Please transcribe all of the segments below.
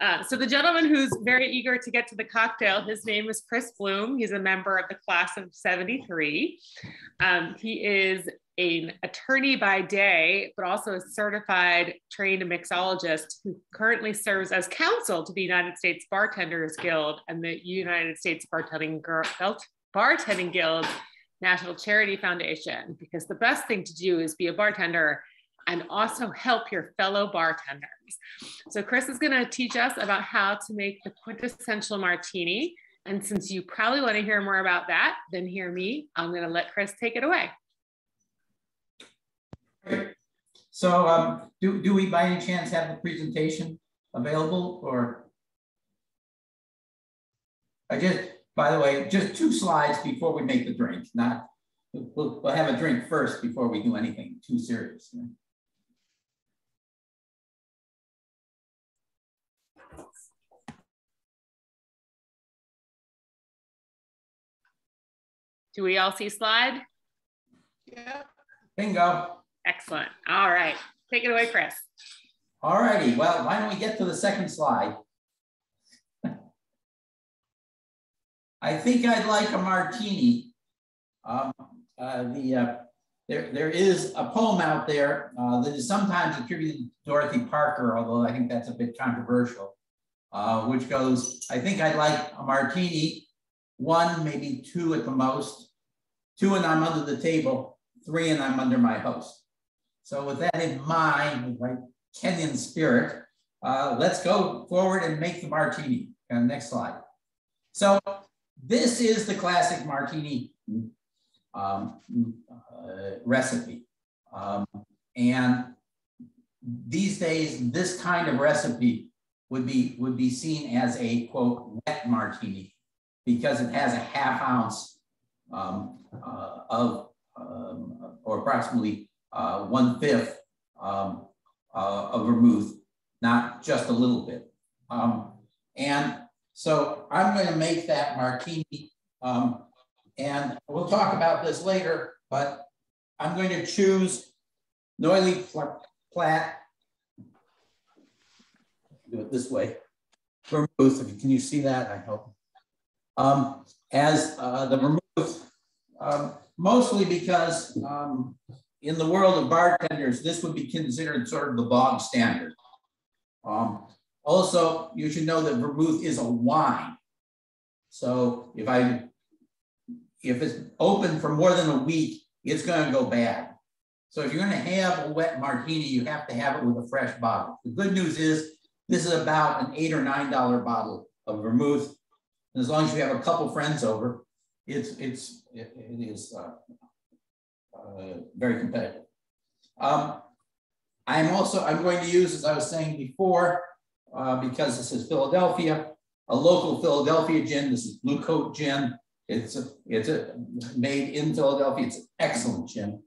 Uh, so the gentleman who's very eager to get to the cocktail, his name is Chris Bloom. He's a member of the class of 73. Um, he is an attorney by day, but also a certified trained mixologist who currently serves as counsel to the United States Bartenders Guild and the United States Bartending, Bartending Guild National Charity Foundation. Because the best thing to do is be a bartender and also help your fellow bartenders. So Chris is going to teach us about how to make the quintessential martini. And since you probably want to hear more about that than hear me, I'm going to let Chris take it away. So um, do, do we by any chance have the presentation available or? I just, by the way, just two slides before we make the drink, not, we'll, we'll have a drink first before we do anything too serious. Do we all see slide? Yeah. Bingo. Excellent. All right. Take it away, Chris. All righty. Well, why don't we get to the second slide? I think I'd like a martini. Um, uh, the uh, there, there is a poem out there uh, that is sometimes attributed to Dorothy Parker, although I think that's a bit controversial, uh, which goes, I think I'd like a martini, one, maybe two at the most, two and I'm under the table, three and I'm under my host. So with that in mind, right, Kenyon spirit, uh, let's go forward and make the martini. Uh, next slide. So this is the classic martini um, uh, recipe. Um, and these days, this kind of recipe would be, would be seen as a quote, wet martini because it has a half ounce um, uh, of, um, or approximately uh, one fifth um, uh, of vermouth, not just a little bit. Um, and so I'm going to make that martini. Um, and we'll talk about this later, but I'm going to choose Noilly Prat. Do it this way. Vermouth, can you see that? I hope. Um, as uh, the vermouth, um, mostly because um, in the world of bartenders, this would be considered sort of the bog standard. Um, also, you should know that vermouth is a wine. So if I, if it's open for more than a week, it's going to go bad. So if you're going to have a wet martini, you have to have it with a fresh bottle. The good news is this is about an eight or nine dollar bottle of vermouth. And as long as you have a couple friends over, it's it's it, it is uh, uh, very competitive. Um, I'm also, I'm going to use, as I was saying before, uh, because this is Philadelphia, a local Philadelphia gin. This is Blue Coat Gin. It's a, it's a, made in Philadelphia. It's an excellent gin.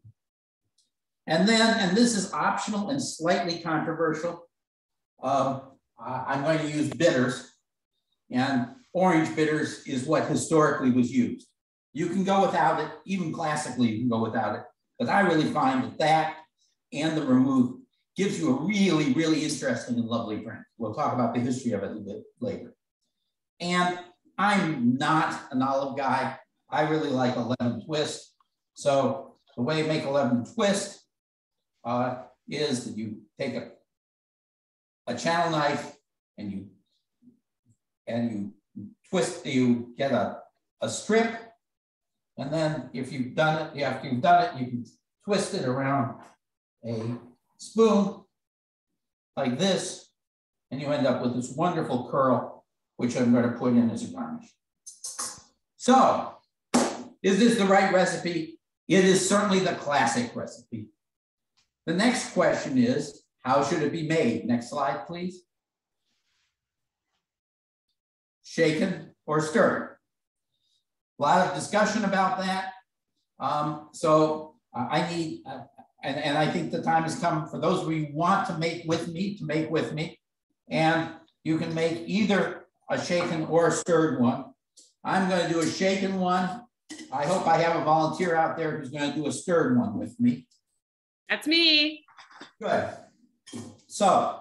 And then, and this is optional and slightly controversial. Um, I'm going to use bitters, and orange bitters is what historically was used. You can go without it, even classically, you can go without it. But I really find that that and the remove gives you a really, really interesting and lovely drink. We'll talk about the history of it a little bit later. And I'm not an olive guy. I really like a lemon twist. So the way you make a lemon twist uh, is that you take a, a channel knife and you and you twist, you get a, a strip and then if you've done it, after you've done it, you can twist it around a spoon like this, and you end up with this wonderful curl, which I'm going to put in as a garnish. So, is this the right recipe? It is certainly the classic recipe. The next question is, how should it be made? Next slide, please. Shaken or stirred? a lot of discussion about that. Um, so uh, I need, uh, and, and I think the time has come for those of you who want to make with me to make with me. And you can make either a shaken or a stirred one. I'm going to do a shaken one. I hope I have a volunteer out there who's going to do a stirred one with me. That's me. Good. So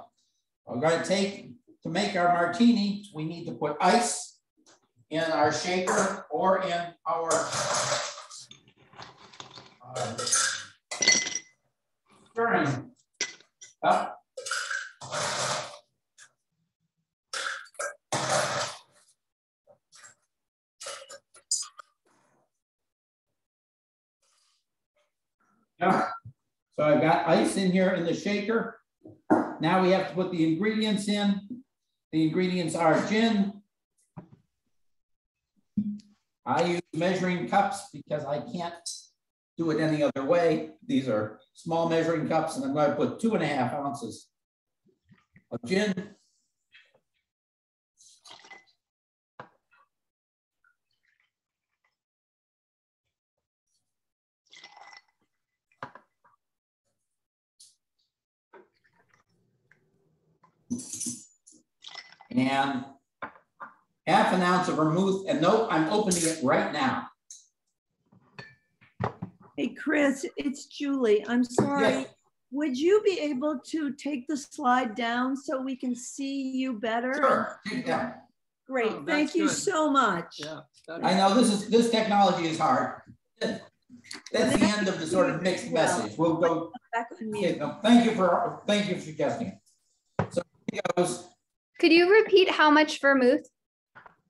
I'm going to take to make our martini, we need to put ice in our shaker or in our uh, stirring cup. Yeah. So I've got ice in here in the shaker. Now we have to put the ingredients in. The ingredients are gin. I use measuring cups because I can't do it any other way. These are small measuring cups and I'm going to put two and a half ounces of gin. And half an ounce of vermouth. And note, I'm opening it right now. Hey, Chris, it's Julie. I'm sorry. Yes. Would you be able to take the slide down so we can see you better? Sure, take it down. Great, Oh, thank you good. so much. Yeah. I know this is, this technology is hard. That's the end of the sort of mixed message. We'll go, Back on okay, mute. no, thank you for, thank you for suggesting it. So it goes, Could you repeat how much vermouth?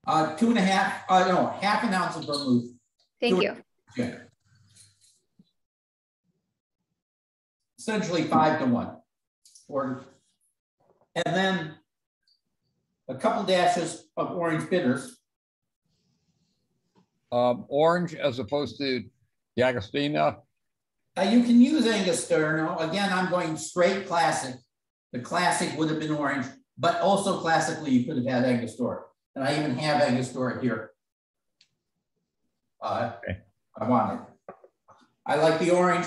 uh, two and a half, uh, no, half an ounce of vermouth. Thank Two- you. Yeah. Essentially five to one. Or, and then a couple dashes of orange bitters. Um, orange as opposed to the Angostura. Uh, you can use Angostura. Again, I'm going straight classic. The classic would have been orange, but also classically you could have had Angostura. And I even have Angostura here. Uh, Okay. I want it. I like the orange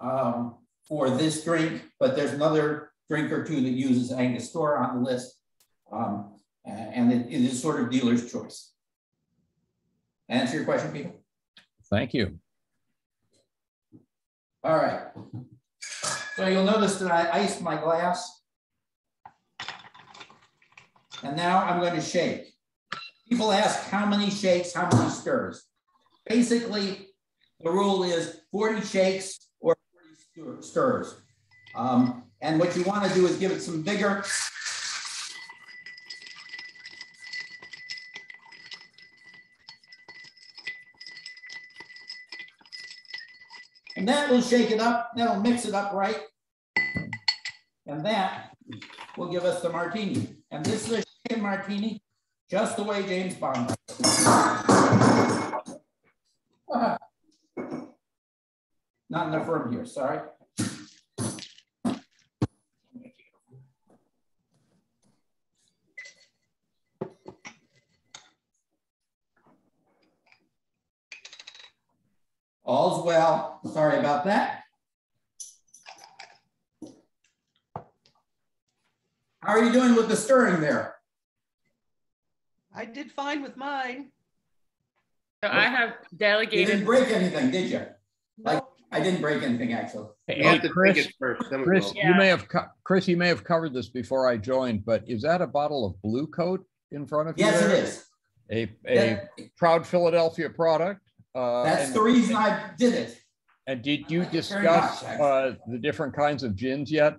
um, for this drink, but there's another drink or two that uses Angostura on the list. Um, and it, it is sort of dealer's choice. Answer your question, Peter? Thank you. All right. So you'll notice that I iced my glass. And now I'm going to shake. People ask how many shakes, how many stirs. Basically, the rule is 40 shakes or 40 stirs. Um, and what you want to do is give it some vigor. And that will shake it up, that'll mix it up right. And that will give us the martini. And this is a shaken martini, just the way James Bond. Ah. Not enough room here, sorry. All's well, sorry about that. How are you doing with the stirring there? I did fine with mine. So I have delegated. You didn't delegated, break anything, did you? Like- I didn't break anything, actually. Hey, You have to drink Chris, it first, then we Chris, vote. you may have, co- Chris, you may have covered this before I joined, but is that a bottle of Blue Coat in front of you? Yes, it there? is. A, a That- proud Philadelphia product. uh, That's and- the reason I did it. And did you you very discuss much, actually. uh, the different kinds of gins yet?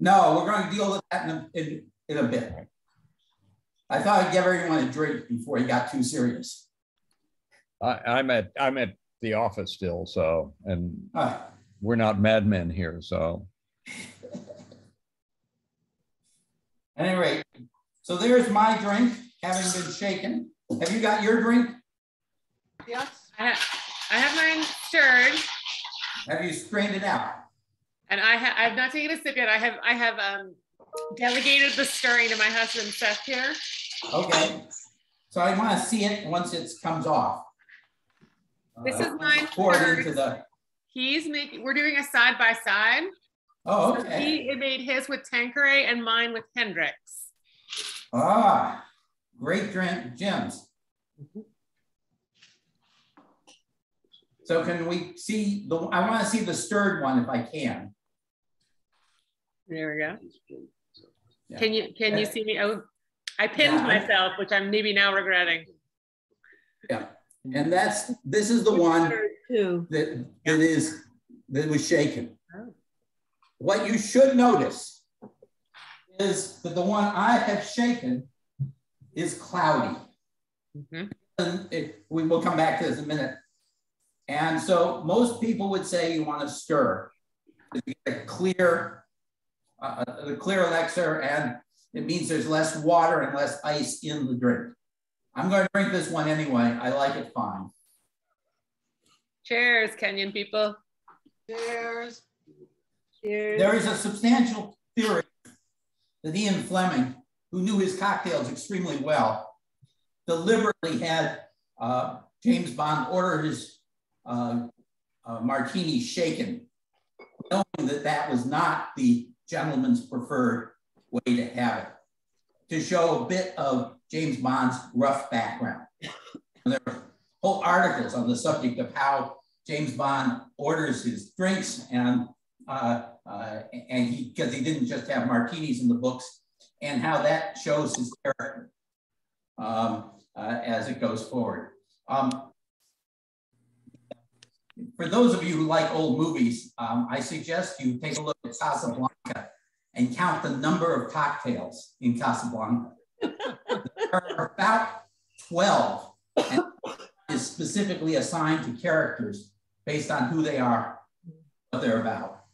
No, we're going to deal with that in a, in, in a bit. I thought I'd give everyone a drink before he got too serious. I, I'm at, I'm at the office still, so, and Uh, we're not madmen here, so. At any rate, so there's my drink, having been shaken. Have you got your drink? yes, I have, I have mine stirred Have you strained it out? and I have, I've not taken a sip yet. I have, I have um, delegated the stirring to my husband Seth here. Okay. So I want to see it once it comes off. This Uh, is mine Pour it into the, He's making, we're doing a side by side. oh, So okay. He made his with Tanqueray and mine with Hendrick's. Ah, great drink, gems. So can we see the, I want to see the stirred one if I can. There we go. Yeah. Can you, can you Uh, see me? Oh, I pinned Yeah, myself, which I'm maybe now regretting. Yeah, and that's, this is the one Two. that, that is, that was shaken. Oh. What you should notice is that the one I have shaken is cloudy. Mhm. And it, we will come back to this in a minute. And so most people would say you want to stir to get a clear, uh, a clear elixir, and it means there's less water and less ice in the drink. I'm going to drink this one anyway. I like it fine. Cheers, Kenyon people. Cheers. Cheers. There is a substantial theory that Ian Fleming, who knew his cocktails extremely well, deliberately had uh, James Bond order his uh, uh, martini shaken, knowing that that was not the gentleman's preferred way to have it, to show a bit of James Bond's rough background. There are whole articles on the subject of how James Bond orders his drinks and uh, uh, and he because he didn't just have martinis in the books, and how that shows his character um, uh, as it goes forward. Um, for those of you who like old movies, um, I suggest you take a look at Casablanca and count the number of cocktails in Casablanca. there are about 12, and is specifically assigned to characters based on who they are, what they're about.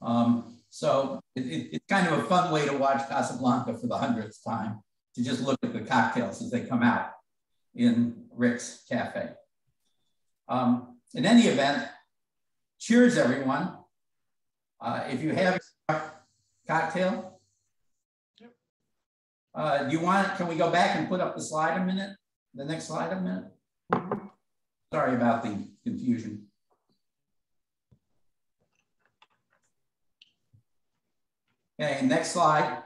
Um, so it, it, it's kind of a fun way to watch Casablanca for the hundredth time, to just look at the cocktails as they come out in Rick's Cafe. Um, in any event, cheers everyone. Uh, if you have a cocktail, uh, do you want, can we go back and put up the slide a minute? The next slide a minute? Sorry about the confusion. Okay, next slide.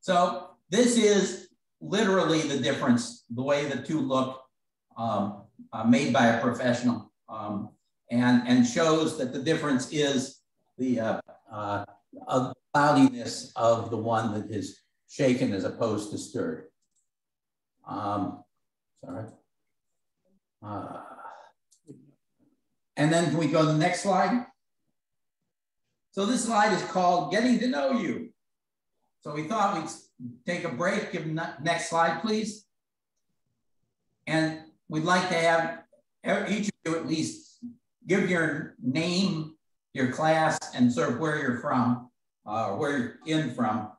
So this is literally the difference, the way the two look um, uh, made by a professional um, and, and shows that the difference is the uh, uh, uh, cloudiness of the one that is shaken as opposed to stirred. Um, sorry. Uh, and then can we go to the next slide? So this slide is called Getting to Know You. So we thought we'd take a break, give next slide, please. And we'd like to have each of you at least give your name, your class, and sort of where you're from, uh, where you're in from,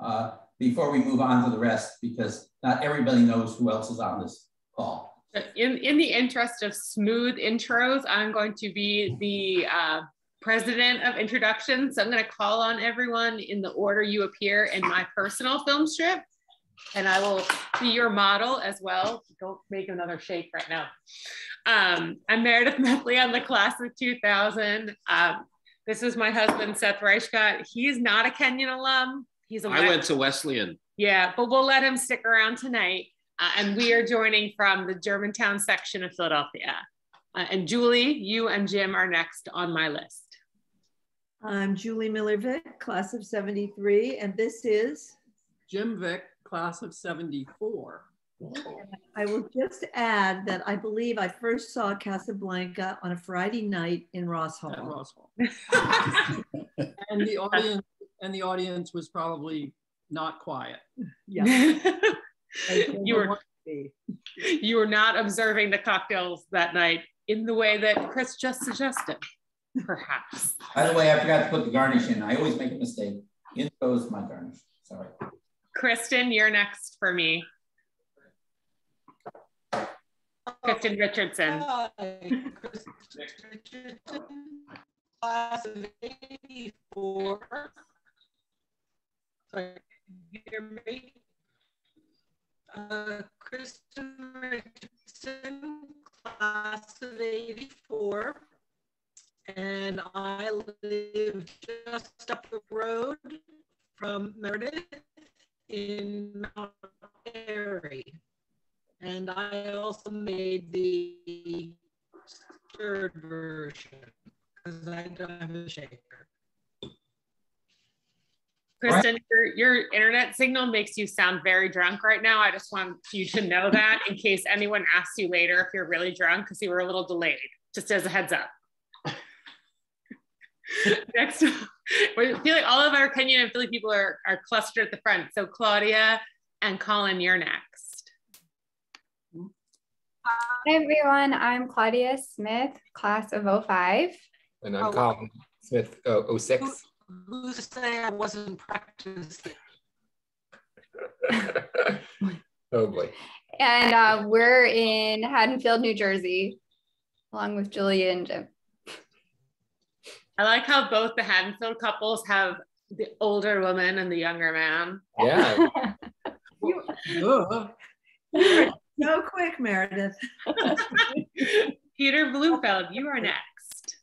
uh, before we move on to the rest, because not everybody knows who else is on this call. In, in the interest of smooth intros, I'm going to be the uh, president of introductions. So I'm going to call on everyone in the order you appear in my personal film strip. And I will be your model as well. Don't make another shake right now. Um, I'm Meredith Methley. I'm the class of 2000. Um, this is my husband, Seth Reichgott. He's not a Kenyon alum. He's a I went to Wesleyan. yeah, but we'll let him stick around tonight. Uh, and we are joining from the Germantown section of Philadelphia. Uh, and Julie, you and Jim are next on my list. I'm Julie Miller Vick, class of 73, and this is, Jim Vick, class of 74 I will just add that I believe I first saw Casablanca on a Friday night in Ross at Hall. Rosse Hall. And the audience, and the audience was probably not quiet. Yeah. you were you were not observing the cocktails that night in the way that Chris just suggested, perhaps. By the way, I forgot to put the garnish in. I always make a mistake. In goes my garnish. Sorry. Kristen, you're next for me. Kristen Richardson. Chris Richardson, class of 84. Sorry, you hear me? Uh, Kristen Richardson, class of 84. And I live just up the road from Meredith in Mount Airy. And I also made the stirred version because I don't have a shaker. Kristen, your, your internet signal makes you sound very drunk right now. I just want you to know that in case anyone asks you later if you're really drunk because you were a little delayed, just as a heads up. Next, we feel like all of our Kenyon and Philly people are, are clustered at the front. So Claudia and Colin, you're next. Hi, everyone. I'm Claudia Smith, class of 05. And I'm Oh. Colin Smith, uh, 06. Who's to say I wasn't practicing? oh boy. And uh, we're in Haddonfield, New Jersey, along with Julia and Jim. I like how both the Haddonfield couples have the older woman and the younger man. Yeah. Ugh. So quick, Meredith. Peter Blumfeld, you are next.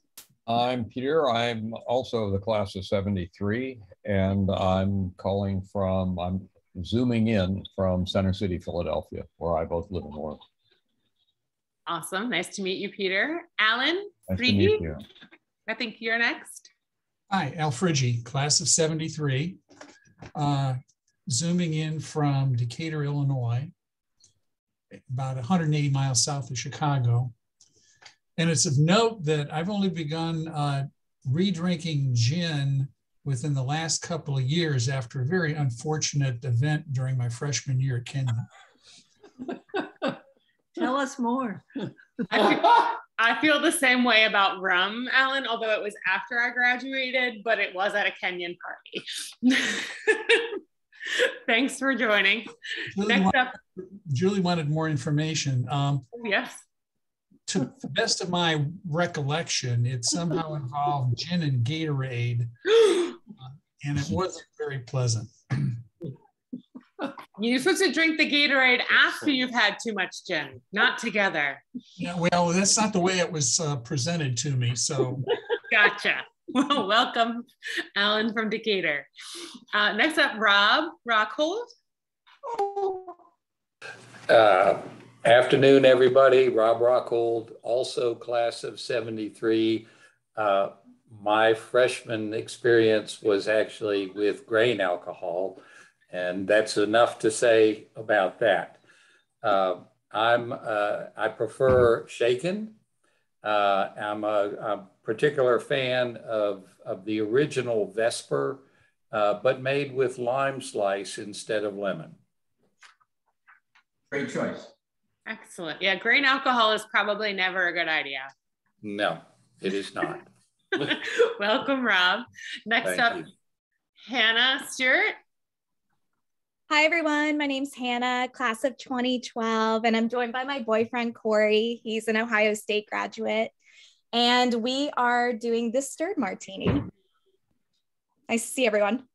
I'm Peter. I'm also the class of 73, and I'm calling from, I'm zooming in from Center City, Philadelphia, where I both live and work. Awesome. Nice to meet you, Peter. Alan, Nice to meet you. I think you're next. Hi, Al Frigi, class of 73. Uh, Zooming in from Decatur, Illinois, about 180 miles south of Chicago. And it's of note that I've only begun uh, re-drinking gin within the last couple of years after a very unfortunate event during my freshman year at Kenyon. Tell us more. I feel, I feel the same way about rum, Alan, although it was after I graduated, but it was at a Kenyon party. Thanks for joining. Julie Next wa- up, Julie wanted more information. Um, yes. to the best of my recollection, it somehow involved gin and Gatorade, and it wasn't very pleasant. You're supposed to drink the Gatorade after you've had too much gin, not together. Yeah, well, that's not the way it was uh, presented to me. So, Gotcha. Well, welcome, Alan from Decatur. Uh, next up, Rob Rockhold. Uh, Afternoon, everybody. Rob Rockhold, also class of 73. Uh, My freshman experience was actually with grain alcohol, and that's enough to say about that. Uh, I'm, uh, I prefer shaken. Uh, I'm a, a particular fan of, of the original Vesper, uh, but made with lime slice instead of lemon. Great choice. Excellent. Yeah, grain alcohol is probably never a good idea. No, it is not. welcome, Rob. Next Thank up, you. Hannah Stewart. Hi, everyone. My name's Hannah, class of 2012, and I'm joined by my boyfriend, Corey. He's an Ohio State graduate, and we are doing the stirred martini. Nice to see everyone.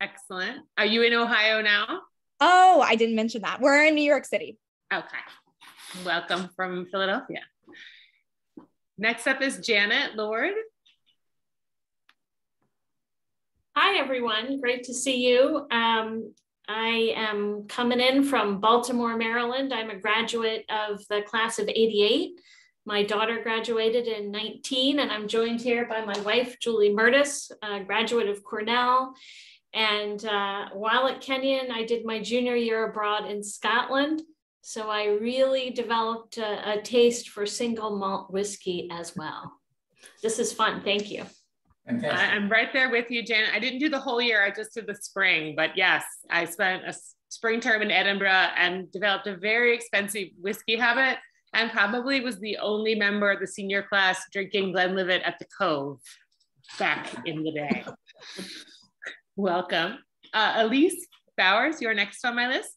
Excellent. Are you in Ohio now? Oh, I didn't mention that. We're in New York City. Okay. Welcome from Philadelphia. Next up is Janet Lord. Hi, everyone. Great to see you. Um, I am coming in from Baltimore, Maryland. I'm a graduate of the class of 88. My daughter graduated in 19, and I'm joined here by my wife, Julie Murtis, a graduate of Cornell. And uh, while at Kenyon, I did my junior year abroad in Scotland. So I really developed a, a taste for single malt whiskey as well. This is fun. Thank you. I- I'm right there with you, Janet. I didn't do the whole year, I just did the spring. But yes, I spent a spring term in Edinburgh and developed a very expensive whiskey habit and probably was the only member of the senior class drinking Glenlivet at the Cove back in the day. Welcome. Uh, Elise Bowers, you're next on my list.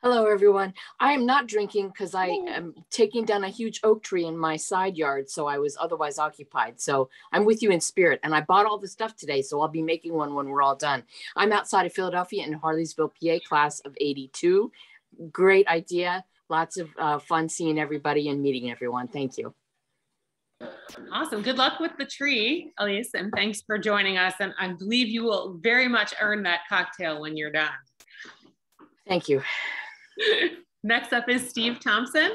Hello, everyone. I am not drinking because I am taking down a huge oak tree in my side yard, so I was otherwise occupied. So I'm with you in spirit, and I bought all the stuff today, so I'll be making one when we're all done. I'm outside of Philadelphia in Harleysville, PA, class of 82. Great idea. Lots of uh, fun seeing everybody and meeting everyone. Thank you. Awesome. Good luck with the tree, Elise, and thanks for joining us. And I believe you will very much earn that cocktail when you're done. Thank you. Next up is Steve Thompson.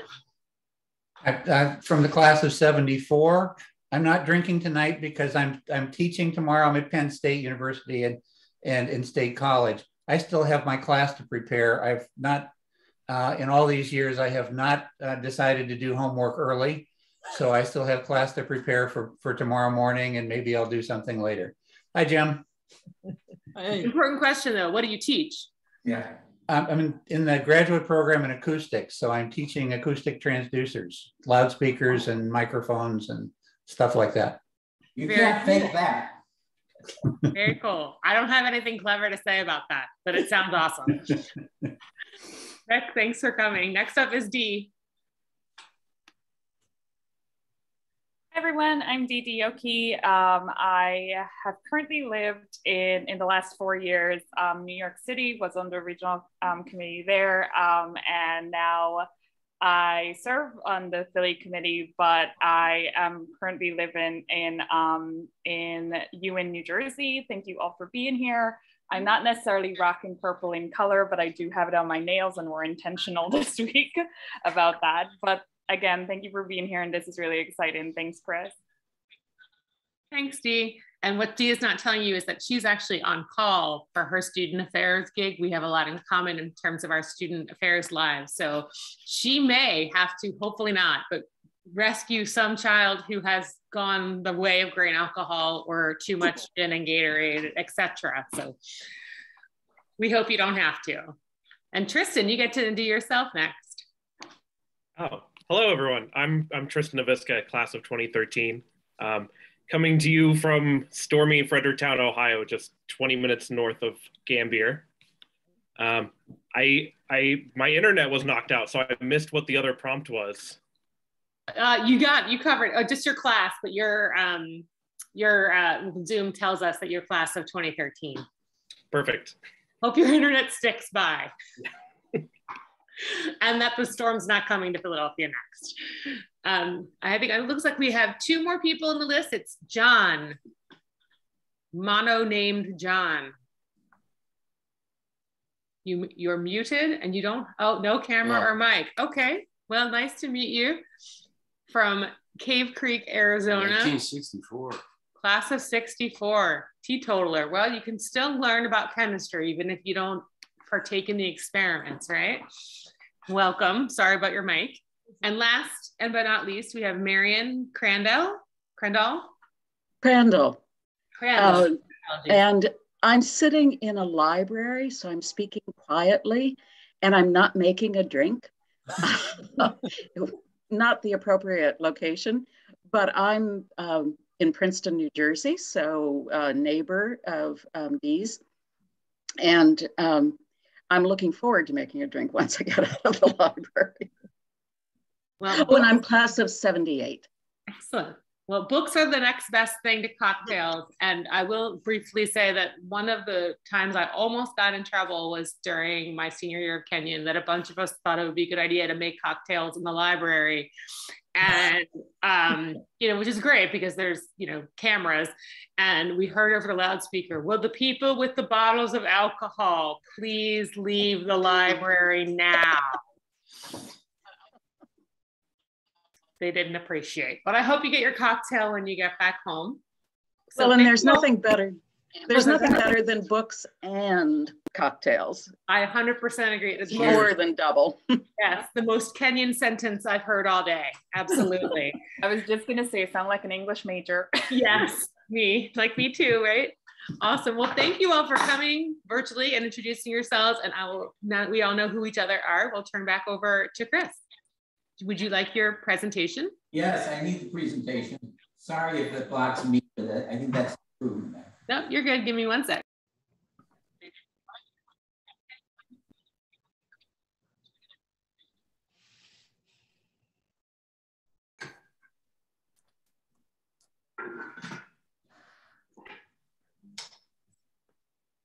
I- I'm from the class of 74. I'm not drinking tonight because I'm I'm teaching tomorrow. I'm at Penn State University and and in State College. I still have my class to prepare. I've not uh, in all these years I have not uh, decided to do homework early, so I still have class to prepare for for tomorrow morning, and maybe I'll do something later. Hi, Jim. Hey. Important question though. What do you teach? Yeah. I'm in, in the graduate program in acoustics, so I'm teaching acoustic transducers, loudspeakers, and microphones, and stuff like that. You Very can't fake that. Very cool. I don't have anything clever to say about that, but it sounds awesome. Rick, thanks for coming. Next up is Dee. Hi everyone, I'm Dee Dee Yoki. Um, I have currently lived in, in the last four years, um, New York City, was on the regional um, committee there, um, and now I serve on the Philly committee, but I am currently living in, um, in Ewing, New Jersey. Thank you all for being here. I'm not necessarily rocking purple in color, but I do have it on my nails and we're intentional this week about that. But again, thank you for being here. And this is really exciting. Thanks, Chris. Thanks, Dee. And what Dee is not telling you is that she's actually on call for her student affairs gig. We have a lot in common in terms of our student affairs lives. So she may have to, hopefully not, but rescue some child who has gone the way of grain alcohol or too much gin and Gatorade, etc. So we hope you don't have to. And Tristan, you get to do yourself next. Oh, Hello, everyone. I'm I'm Tristan Naviska, class of 2013, um, coming to you from stormy Fredericktown, Ohio, just 20 minutes north of Gambier. Um, I I my internet was knocked out, so I missed what the other prompt was. Uh, you got you covered uh, just your class, but your um, your uh, Zoom tells us that your class of 2013. Perfect. Hope your internet sticks by. And that the storm's not coming to Philadelphia next. Um, I think it looks like we have two more people in the list. It's John, mono named John. You, you're muted and you don't, oh, no camera or mic. Okay, well, nice to meet you from Cave Creek, Arizona. 1964. Class of 64, teetotaler. Well, you can still learn about chemistry even if you don't partake in the experiments, right? Welcome. Sorry about your mic. And last and but not least, we have Marion Crandall. Crandall? Crandall. Crandall. Uh, and I'm sitting in a library, so I'm speaking quietly and I'm not making a drink. not the appropriate location, but I'm um, in Princeton, New Jersey, so a neighbor of um, Dee's. And um, I'm looking forward to making a drink once I get out of the library. Well, when I'm class of 78. Excellent. Well, books are the next best thing to cocktails. And I will briefly say that one of the times I almost got in trouble was during my senior year of Kenyon, that a bunch of us thought it would be a good idea to make cocktails in the library and um, you know, which is great because there's you know cameras, and we heard over the loudspeaker, "Will the people with the bottles of alcohol please leave the library now?" They didn't appreciate, but I hope you get your cocktail when you get back home. So well, and there's nothing better there's nothing better than books and cocktails. I 100% agree. It's more than double. yes, the most Kenyon sentence I've heard all day. Absolutely. I was just going to say, sound like an English major. yes, me, like me too, right? Awesome. Well, thank you all for coming virtually and introducing yourselves. And I will, now that we all know who each other are, we'll turn back over to Chris. Would you like your presentation? Yes, I need the presentation. Sorry if it blocks me, but I think that's true. No, you're good. Give me one sec.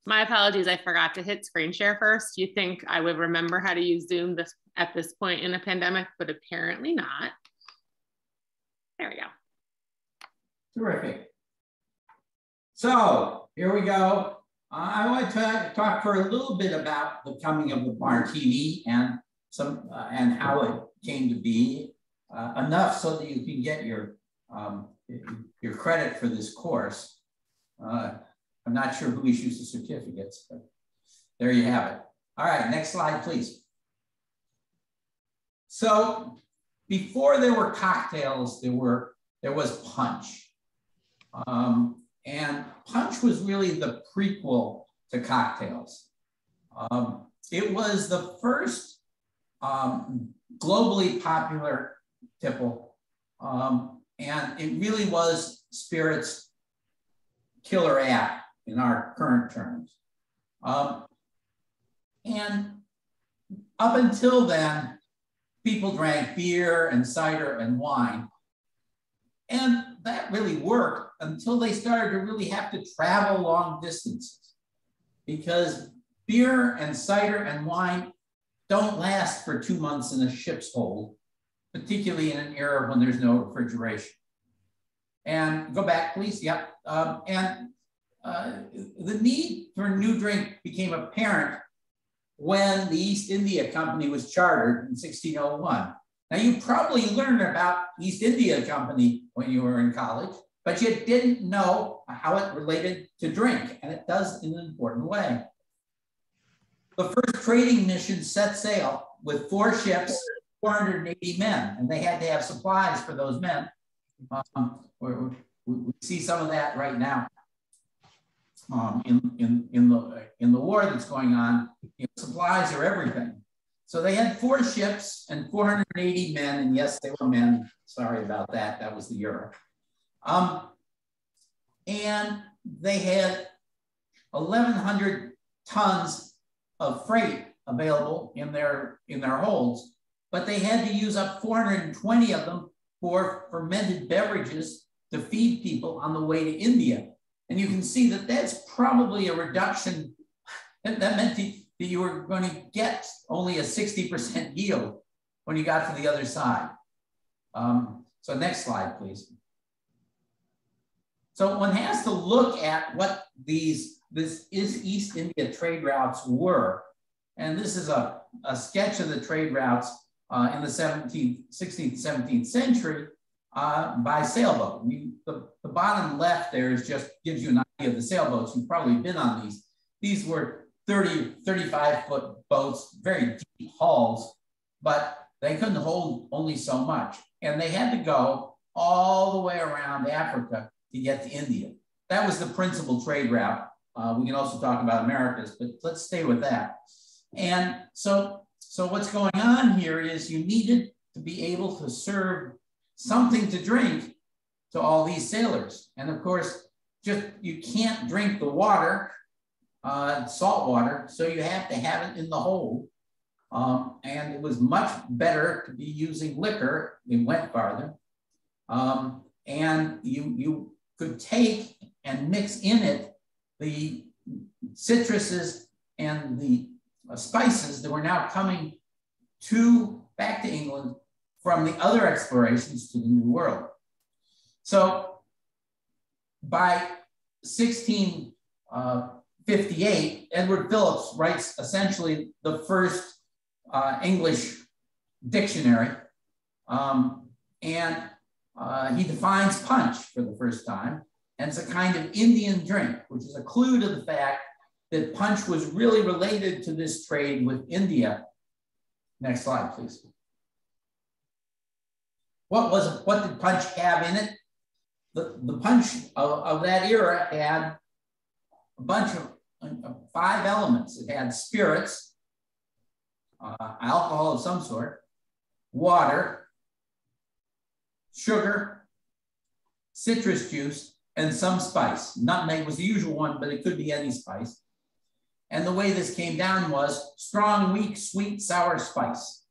My apologies, I forgot to hit screen share first. You think I would remember how to use Zoom this at this point in a pandemic, but apparently not. There we go. Terrific. So here we go. Uh, I want to talk for a little bit about the coming of the martini and some uh, and how it came to be. Uh, enough so that you can get your um, your credit for this course. Uh, I'm not sure who issues the certificates, but there you have it. All right, next slide, please. So before there were cocktails, there were there was punch. Um, and punch was really the prequel to cocktails. Um, it was the first um, globally popular tipple. Um, and it really was spirit's killer app in our current terms. Um, and up until then, people drank beer and cider and wine. And that really worked until they started to really have to travel long distances because beer and cider and wine don't last for two months in a ship's hold, particularly in an era when there's no refrigeration. And go back, please. Yep. Um, and uh, the need for a new drink became apparent when the East India Company was chartered in 1601. Now, you probably learned about East India Company when you were in college, but you didn't know how it related to drink, and it does in an important way. The first trading mission set sail with four ships, 480 men, and they had to have supplies for those men. Um, we, see some of that right now um, in, in, in, the, in the war that's going on. You know, supplies are everything. So they had four ships and 480 men, and yes, they were men. Sorry about that. That was the Europe. Um, and they had 1,100 tons of freight available in their, in their holds, but they had to use up 420 of them for fermented beverages to feed people on the way to India. And you can see that that's probably a reduction. That, meant that you were going to get only a 60% yield when you got to the other side. Um, so next slide, please. So one has to look at what these this is East India trade routes were. And this is a, a sketch of the trade routes uh, in the 17th, 16th, 17th century uh, by sailboat. The, the bottom left there is just gives you an idea of the sailboats. You've probably been on these. These were 30, 35 foot boats, very deep hulls, but they couldn't hold only so much. And they had to go all the way around Africa to get to India. That was the principal trade route. Uh, we can also talk about Americas, but let's stay with that. And so, so what's going on here is you needed to be able to serve something to drink to all these sailors. And of course, just you can't drink the water uh, salt water, so you have to have it in the hold. Um, and it was much better to be using liquor. It went farther. Um, and you, you could take and mix in it the citruses and the uh, spices that were now coming to back to England from the other explorations to the New World. So by 16, uh, 58, Edward Phillips writes essentially the first uh, English dictionary. Um, and uh, he defines punch for the first time. And it's a kind of Indian drink, which is a clue to the fact that punch was really related to this trade with India. Next slide, please. What was what did punch have in it? The, the punch of, of that era had a bunch of five elements. It had spirits, uh, alcohol of some sort, water, sugar, citrus juice, and some spice. Nutmeg was the usual one, but it could be any spice. And the way this came down was strong, weak, sweet, sour spice.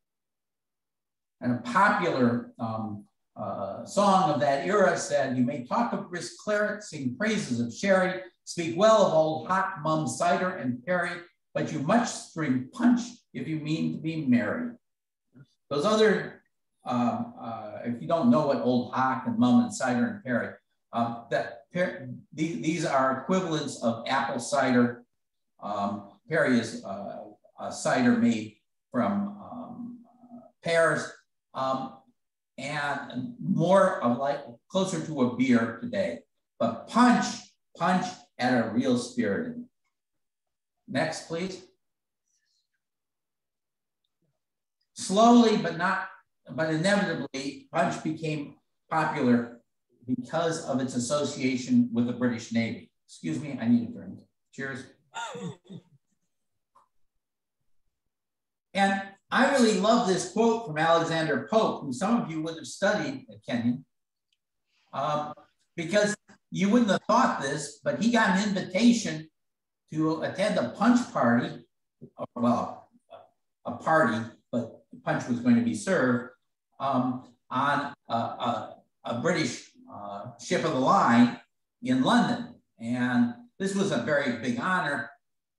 And a popular um, uh, song of that era said, You may talk of brisk claret, sing praises of sherry, Speak well of old hock mum cider and perry, but you must drink punch if you mean to be merry. Those other, um, uh, if you don't know what old hock and mum and cider and perry, um, that these, these are equivalents of apple cider. Um, perry is uh, a cider made from um, pears. Um, and more of like closer to a beer today. But punch, punch had a real spirit in it. Next, please. Slowly, but not, but inevitably, punch became popular because of its association with the British Navy. Excuse me, I need a drink. Cheers. and I really love this quote from Alexander Pope, who some of you would have studied at Kenyon, um, because you wouldn't have thought this, but he got an invitation to attend a punch party, well, a party, but punch was going to be served um, on a, a, a British uh, ship of the line in London. And this was a very big honor.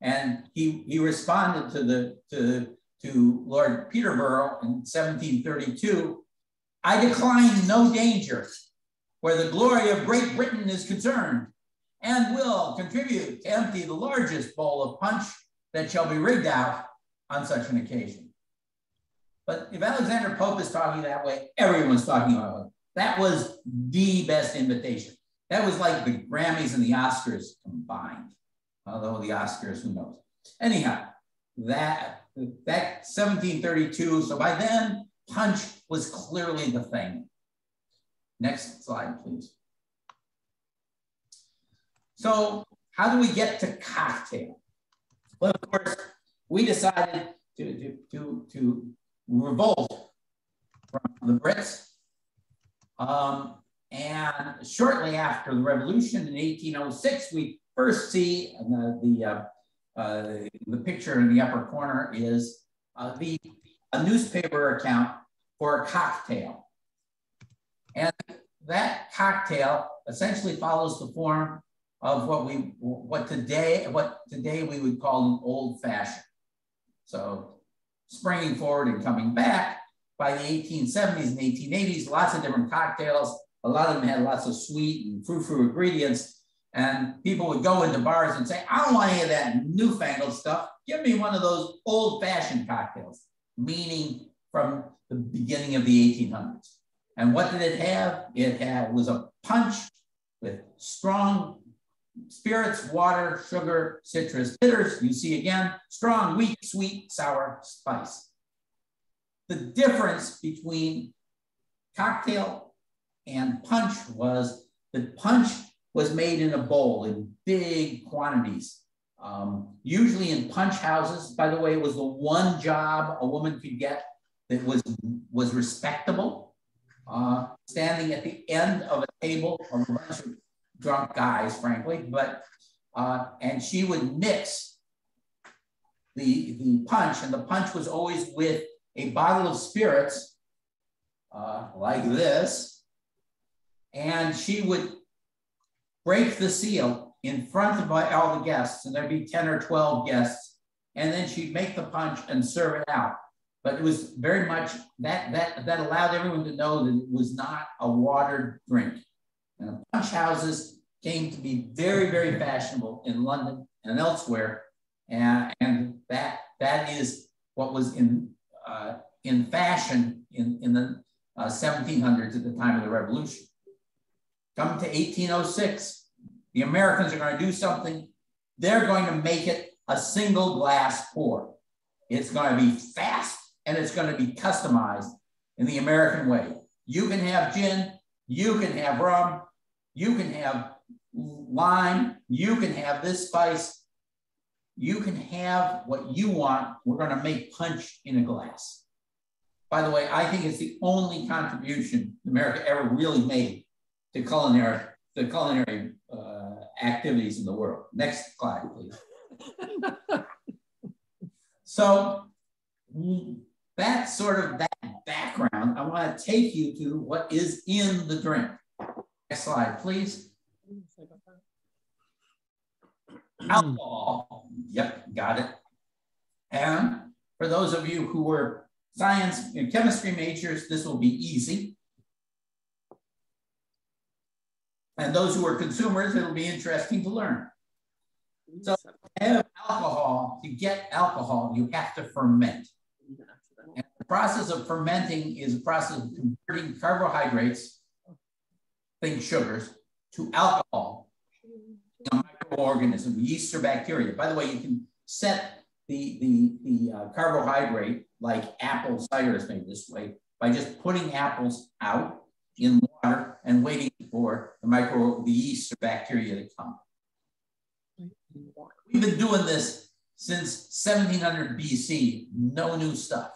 And he, he responded to the to, to Lord Peterborough in 1732, I decline no danger where the glory of Great Britain is concerned and will contribute to empty the largest bowl of punch that shall be rigged out on such an occasion. But if Alexander Pope is talking that way, everyone's talking about it. That was the best invitation. That was like the Grammys and the Oscars combined. Although the Oscars, who knows? Anyhow, that, that 1732, so by then, punch was clearly the thing. Next slide, please. So how do we get to cocktail? Well, of course, we decided to, to, to, to revolt from the Brits. Um, and shortly after the revolution in 1806, we first see the, the, uh, uh, the picture in the upper corner is uh, the, a newspaper account for a cocktail. And that cocktail essentially follows the form of what we what today what today we would call an old fashioned. So springing forward and coming back by the 1870s and 1880s, lots of different cocktails. A lot of them had lots of sweet and frou-frou ingredients. And people would go into bars and say, I don't want any of that newfangled stuff. Give me one of those old fashioned cocktails, meaning from the beginning of the 1800s. And what did it have? It had was a punch with strong spirits, water, sugar, citrus, bitters. You see again, strong, weak, sweet, sour, spice. The difference between cocktail and punch was that punch was made in a bowl in big quantities. Um, usually in punch houses, by the way, it was the one job a woman could get that was, was respectable. Uh, standing at the end of a table a bunch of drunk guys, frankly, but, uh, and she would mix the, the punch, and the punch was always with a bottle of spirits uh, like this, and she would break the seal in front of all the guests, and there'd be 10 or 12 guests, and then she'd make the punch and serve it out. But it was very much that that that allowed everyone to know that it was not a watered drink. And punch houses came to be very, very fashionable in London and elsewhere. And, and that, that is what was in, uh, in fashion in, in the uh, 1700s at the time of the revolution. Come to 1806, the Americans are going to do something. They're going to make it a single glass pour. It's going to be fast and it's going to be customized in the American way. You can have gin, you can have rum, you can have lime, you can have this spice, you can have what you want. We're going to make punch in a glass. By the way, I think it's the only contribution America ever really made to culinary, the culinary uh, activities in the world. Next slide, please. so that's sort of that background. I want to take you to what is in the drink. Next slide, please. Hmm. Alcohol. Yep, got it. And for those of you who were science and chemistry majors, this will be easy. And those who are consumers, it'll be interesting to learn. So to have alcohol, to get alcohol, you have to ferment. Process of fermenting is a process of converting carbohydrates, think sugars, to alcohol in a microorganism, yeast or bacteria. By the way, you can set the, the, the uh, carbohydrate like apple cider is made this way by just putting apples out in water and waiting for the micro, the yeast or bacteria to come. We've been doing this since 1700 BC, no new stuff.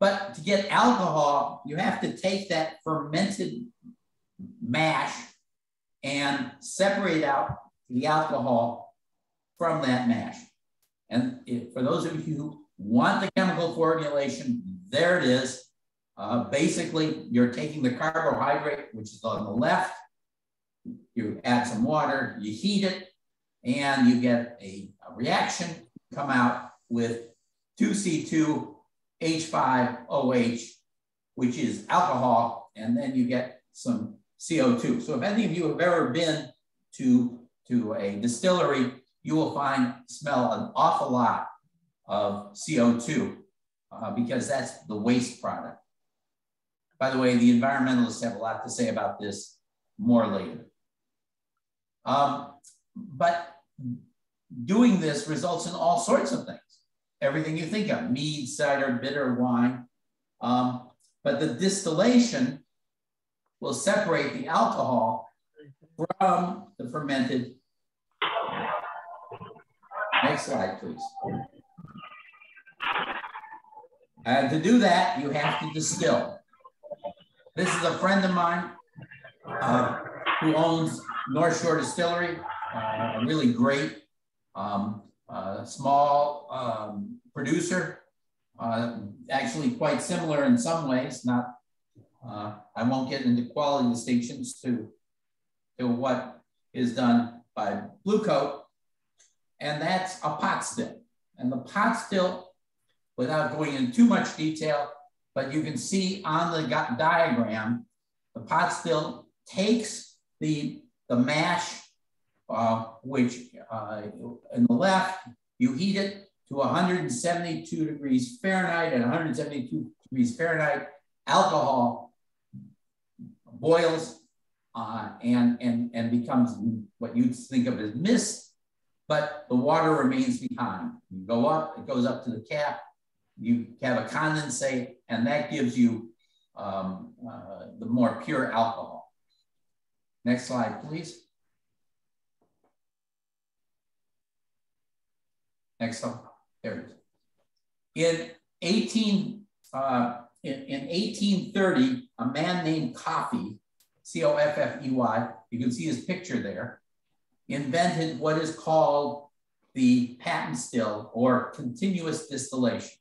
But to get alcohol, you have to take that fermented mash and separate out the alcohol from that mash. And if, for those of you who want the chemical formulation, there it is. Uh, basically, you're taking the carbohydrate, which is on the left, you add some water, you heat it, and you get a, a reaction come out with 2C2H5OH, which is alcohol, and then you get some CO2. So if any of you have ever been to, to a distillery, you will find, smell an awful lot of CO2 uh, because that's the waste product. By the way, the environmentalists have a lot to say about this more later. Um, but doing this results in all sorts of things. Everything you think of, mead, cider, bitter wine. Um, but the distillation will separate the alcohol from the fermented. Next slide, please. And to do that, you have to distill. This is a friend of mine uh, who owns North Shore Distillery, uh, a really great um, uh, small um, producer, uh, actually quite similar in some ways, not uh, I won't get into quality distinctions to, to what is done by Blue Coat, and that's a pot still. And the pot still, without going into too much detail, but you can see on the diagram, the pot still takes the, the mash, uh, which uh, in the left, you heat it to 172 degrees Fahrenheit and 172 degrees Fahrenheit. Alcohol boils uh, and, and, and becomes what you'd think of as mist, but the water remains behind. You go up, it goes up to the cap, you have a condensate, and that gives you um, uh, the more pure alcohol. Next slide, please. Next slide. There it is. In 18, uh, in, in 1830, a man named Coffey, C O F F E Y, you can see his picture there, invented what is called the patent still or continuous distillation.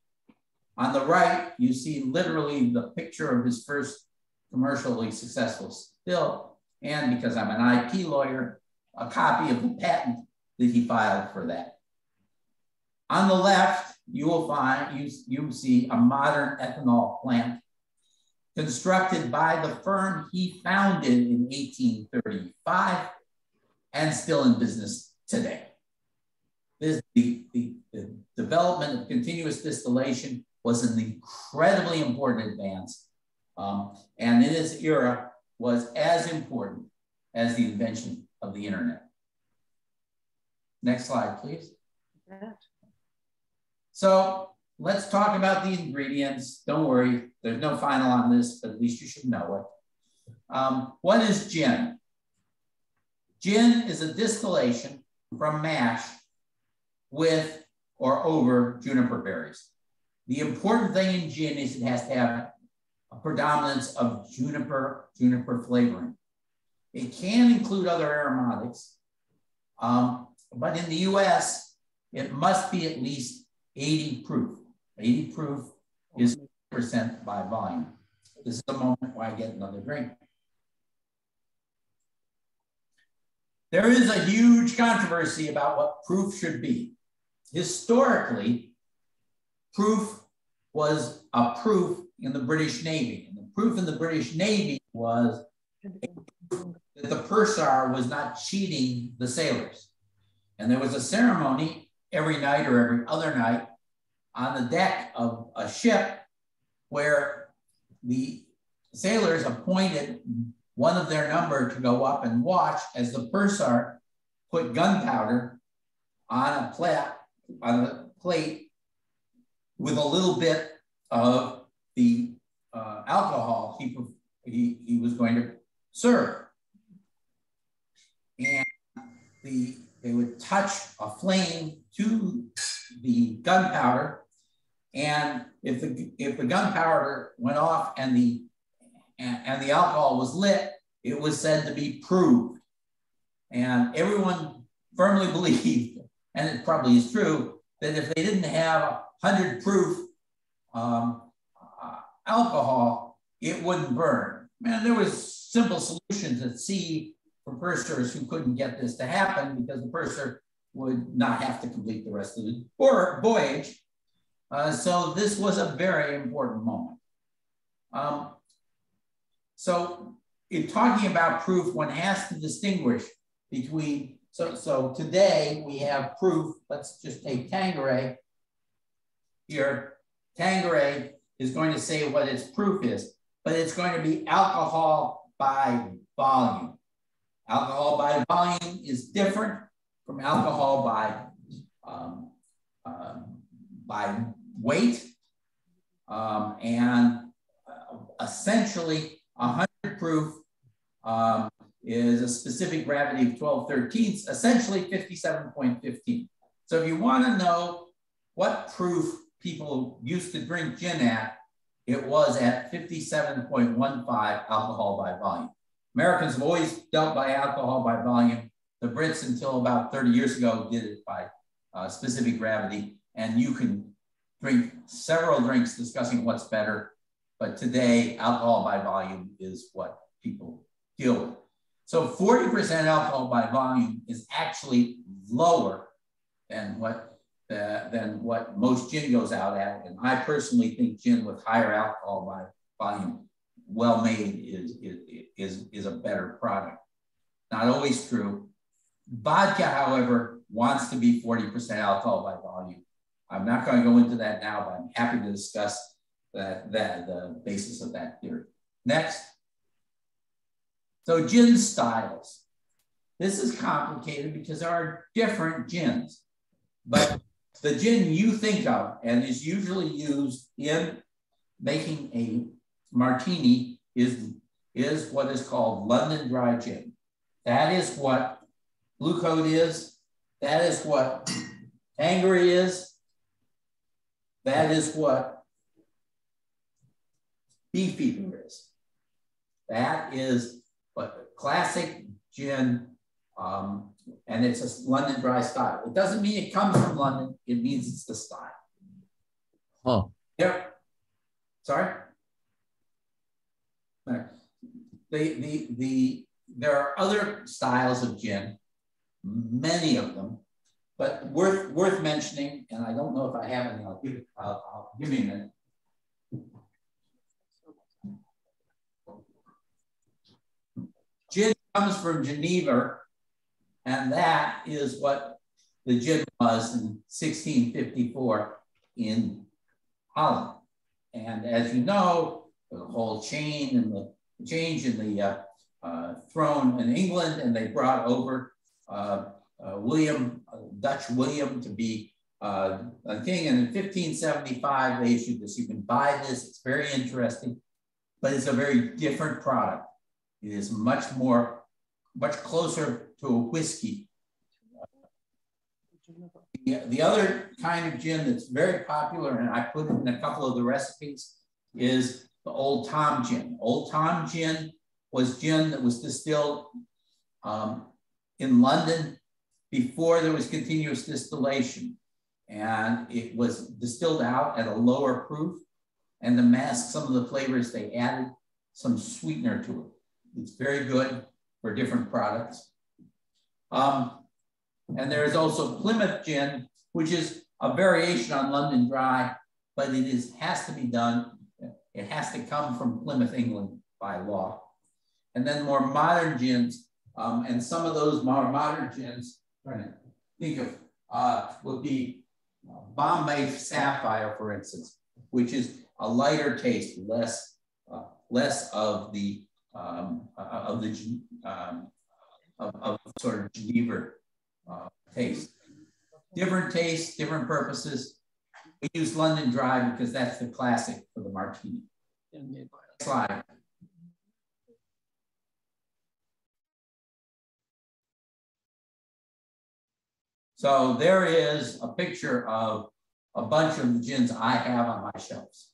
On the right, you see literally the picture of his first commercially successful still, and because I'm an IP lawyer, a copy of the patent that he filed for that. On the left, you will find, you, you see a modern ethanol plant constructed by the firm he founded in 1835 and still in business today. This, the, the, the development of continuous distillation was an incredibly important advance um, and in its era was as important as the invention of the internet. Next slide, please. So let's talk about the ingredients. Don't worry, there's no final on this, but at least you should know it. Um, what is gin? Gin is a distillation from mash with or over juniper berries. The important thing in gin is it has to have a predominance of juniper, juniper flavoring. It can include other aromatics, um, but in the US, it must be at least 80 proof. 80 proof is percent by volume. This is the moment where I get another drink. There is a huge controversy about what proof should be. Historically, proof was a proof in the British Navy. And the proof in the British Navy was that the purser was not cheating the sailors. And there was a ceremony every night or every other night on the deck of a ship where the sailors appointed one of their number to go up and watch as the purser put gunpowder on a plate, on a plate with a little bit of the uh, alcohol he, he, he was going to serve. And the, they would touch a flame to the gunpowder. And if the, if the gunpowder went off and the, and, and the alcohol was lit, it was said to be proved. And everyone firmly believed, and it probably is true, that if they didn't have 100 proof um, uh, alcohol, it wouldn't burn. Man, there was simple solutions at sea for pursers who couldn't get this to happen because the purser would not have to complete the rest of the voyage. Uh, so this was a very important moment. Um, so in talking about proof, one has to distinguish between, so, so today we have proof, let's just take Tanqueray here. Tanqueray is going to say what its proof is, but it's going to be alcohol by volume. Alcohol by volume is different from alcohol by, um, uh, by weight. Um, and uh, essentially 100 proof um, is a specific gravity of 12 13ths, essentially 57.15. So if you want to know what proof people used to drink gin at, it was at 57.15 alcohol by volume. Americans have always dealt by alcohol by volume. The Brits, until about 30 years ago, did it by uh, specific gravity. And you can drink several drinks discussing what's better. But today, alcohol by volume is what people deal with. So 40% alcohol by volume is actually lower than what uh, than what most gin goes out at. And I personally think gin with higher alcohol by volume, well made, is, is, is a better product. Not always true. Vodka, however, wants to be 40% alcohol by volume. I'm not going to go into that now, but I'm happy to discuss that, that the basis of that theory. Next. So gin styles. This is complicated because there are different gins, but the gin you think of and is usually used in making a martini is, is what is called London dry gin. That is what Blue Coat is. That is what Tanqueray is. That is what Beefeater is. That is what classic gin um, and it's a London dry style. It doesn't mean it comes from London. It means it's the style. Huh. Yeah. Sorry. The, the, the, there are other styles of gin, many of them, but worth, worth mentioning, and I don't know if I have any, I'll give, I'll, I'll give you a minute. Gin comes from Geneva and that is what the gin was in 1654 in Holland. And as you know, the whole chain and the change in the uh, uh, throne in England, and they brought over uh, uh William, Dutch William, to be uh, a king. And in 1575, they issued this. You can buy this, it's very interesting, but it's a very different product. It is much more, much closer to a whiskey. The, the other kind of gin that's very popular, and I put in a couple of the recipes, is the Old Tom gin. Old Tom gin was gin that was distilled um, in London before there was continuous distillation. And it was distilled out at a lower proof. And to mask some of the flavors, they added some sweetener to it. It's very good for different products. Um, and there is also Plymouth gin, which is a variation on London Dry, but it is has to be done. It has to come from Plymouth, England by law. And then more modern gins, um, and some of those more modern gins, trying to think of, uh, would be uh, Bombay Sapphire, for instance, which is a lighter taste, less, uh, less of the um, uh, of the um, of, of, sort of Geneva uh, taste. Different tastes, different purposes. We use London Dry because that's the classic for the martini. Slide. So there is a picture of a bunch of the gins I have on my shelves.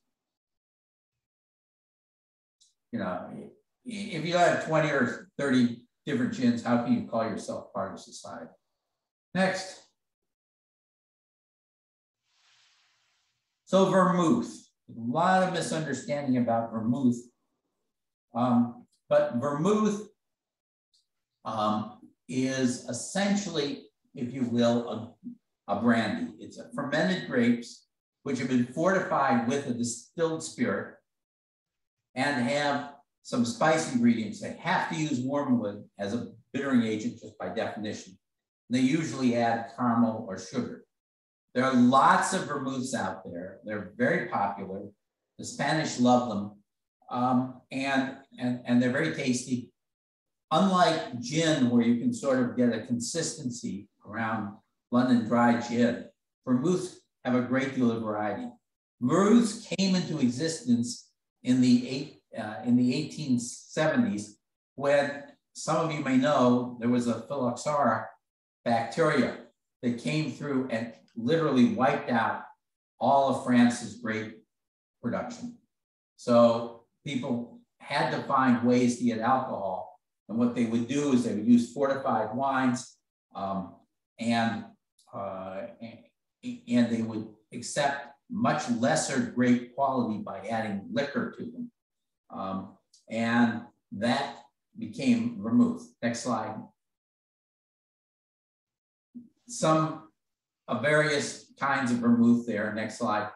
You know, if you have 20 or 30 different gins, how can you call yourself part of society? Next. So vermouth, a lot of misunderstanding about vermouth. Um, but vermouth um, is essentially, if you will, a, a brandy. It's a fermented grapes, which have been fortified with a distilled spirit and have some spice ingredients. They have to use wormwood as a bittering agent just by definition. They usually add caramel or sugar. There are lots of vermouths out there. They're very popular. The Spanish love them. Um, and, and, and they're very tasty. Unlike gin, where you can sort of get a consistency around London dry gin, vermouths have a great deal of variety. Vermouths came into existence in the, eight, uh, in the 1870s when some of you may know there was a phylloxera bacteria that came through and literally wiped out all of France's grape production. So people had to find ways to get alcohol. And what they would do is they would use fortified wines um, and, uh, and, they would accept much lesser grape quality by adding liquor to them. Um, and that became vermouth. Next slide some of various kinds of vermouth there. Next slide.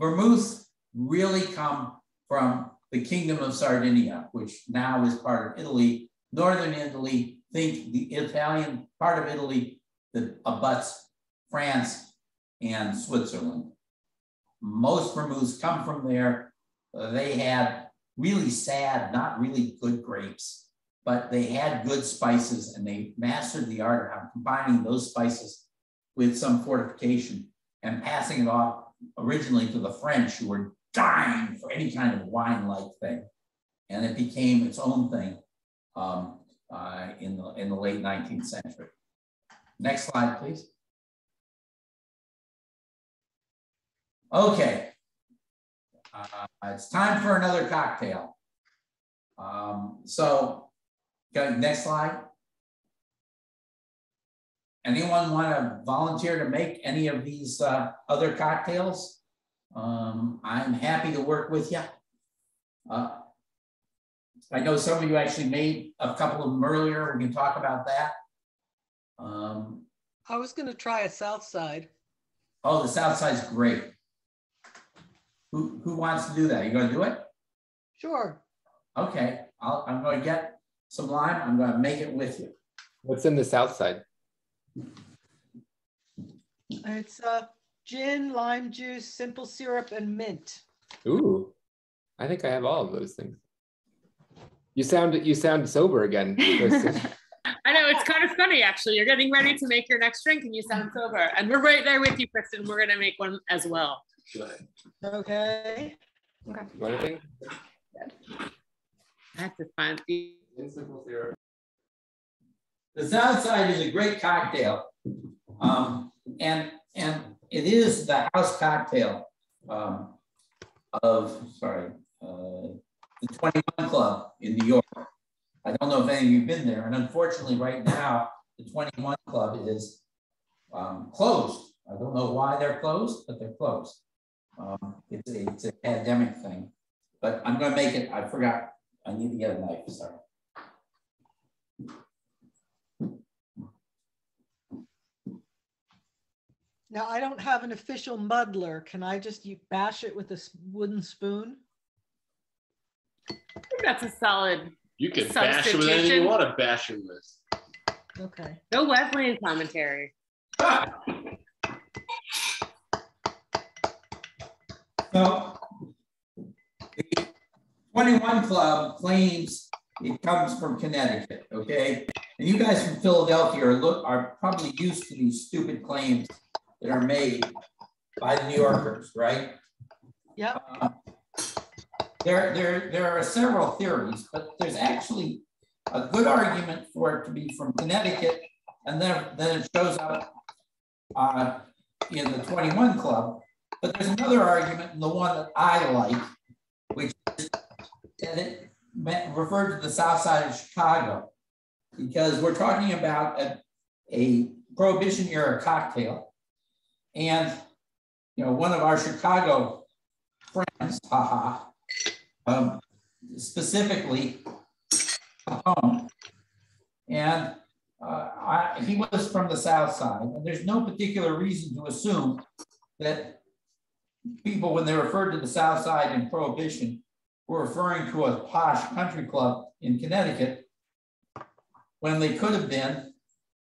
Vermouth really come from the Kingdom of Sardinia, which now is part of Italy, Northern Italy, think the Italian part of Italy that abuts France and Switzerland. Most vermouths come from there. They had really sad, not really good grapes but they had good spices and they mastered the art of combining those spices with some fortification and passing it off originally to the French who were dying for any kind of wine-like thing. And it became its own thing um, uh, in, the, in the late 19th century. Next slide, please. Okay, uh, it's time for another cocktail. Um, so next slide. Anyone want to volunteer to make any of these uh, other cocktails? Um, I'm happy to work with you. Uh, I know some of you actually made a couple of them earlier. We can talk about that. Um, I was going to try a South Side. Oh, the South Side's great. Who, who wants to do that? You going to do it? Sure. Okay, I'll, I'm going to get some lime. I'm going to make it with you. What's in the south side? It's uh, gin, lime juice, simple syrup, and mint. Ooh, I think I have all of those things. You sound you sound sober again. I know it's kind of funny actually. You're getting ready to make your next drink and you sound sober. And we're right there with you, Kristen. We're gonna make one as well. Okay. Okay. That's a fun. The Southside is a great cocktail. Um, and, and it is the house cocktail um, of, sorry, uh, the 21 Club in New York. I don't know if any of you have been there. And unfortunately, right now, the 21 Club is um, closed. I don't know why they're closed, but they're closed. Um, it's, a, it's a pandemic thing. But I'm going to make it. I forgot. I need to get a knife. Sorry. Now, I don't have an official muddler. Can I just bash it with a wooden spoon? I think that's a solid. You can bash it with anything you want to bash it with. Okay. No Wesleyan commentary. So 21 Club claims it comes from Connecticut, okay? And you guys from Philadelphia are, look, are probably used to these stupid claims that are made by the New Yorkers, right? Yep. Uh, there, there, there are several theories, but there's actually a good argument for it to be from Connecticut, and then, then it shows up uh, in the 21 Club. But there's another argument, and the one that I like, which is that it meant, referred to the south side of Chicago, because we're talking about a, a Prohibition era cocktail. And, you know, one of our Chicago friends, haha, um, specifically home. And uh, I, he was from the South Side, and there's no particular reason to assume that people, when they referred to the South Side in Prohibition, were referring to a posh country club in Connecticut, when they could have been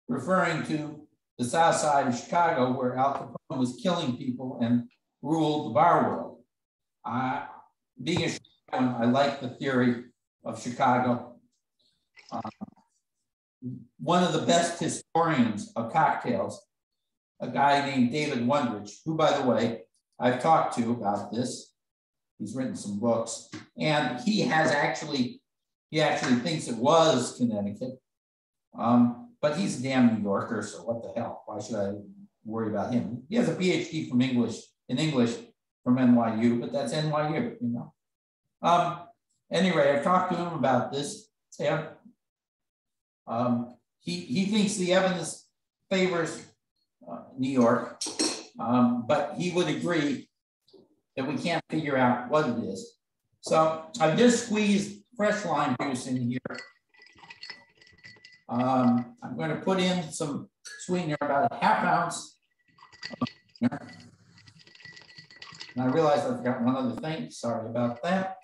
referring to the South Side of Chicago, where Al Capone was killing people and ruled the bar world. Uh, being a I like the theory of Chicago. Uh, one of the best historians of cocktails, a guy named David Wondrich, who, by the way, I've talked to about this. He's written some books, and he has actually, he actually thinks it was Connecticut. Um, but he's a damn New Yorker, so what the hell? Why should I worry about him? He has a PhD from English in English from NYU, but that's NYU, you know. Um, anyway, I've talked to him about this. Yeah. Um, he, he thinks the evidence favors uh, New York, um, but he would agree that we can't figure out what it is. So I've just squeezed fresh lime juice in here. Um, I'm going to put in some sweetener, about a half ounce. And I realized I've got one other thing. Sorry about that.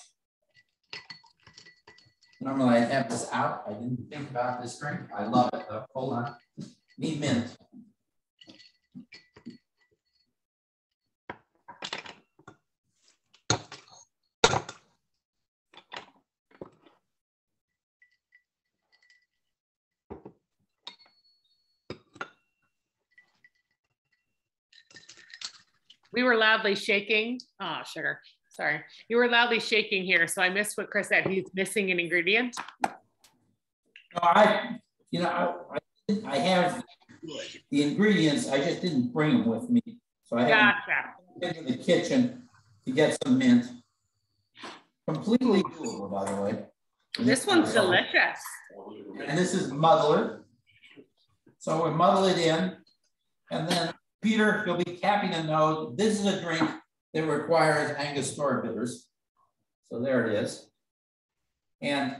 Normally I have this out. I didn't think about this drink. I love it though. Hold on. Need mint. We were loudly shaking. Oh, sugar. Sorry. You were loudly shaking here. So I missed what Chris said. He's missing an ingredient. No, I, you know, I, I, have the ingredients. I just didn't bring them with me. So I had gotcha. to the kitchen to get some mint. Completely doable, by the way. This one's delicious. And this is muddler. So we muddle it in. And then Peter, you'll be tapping the nose. This is a drink that requires Angostura bitters. So there it is. And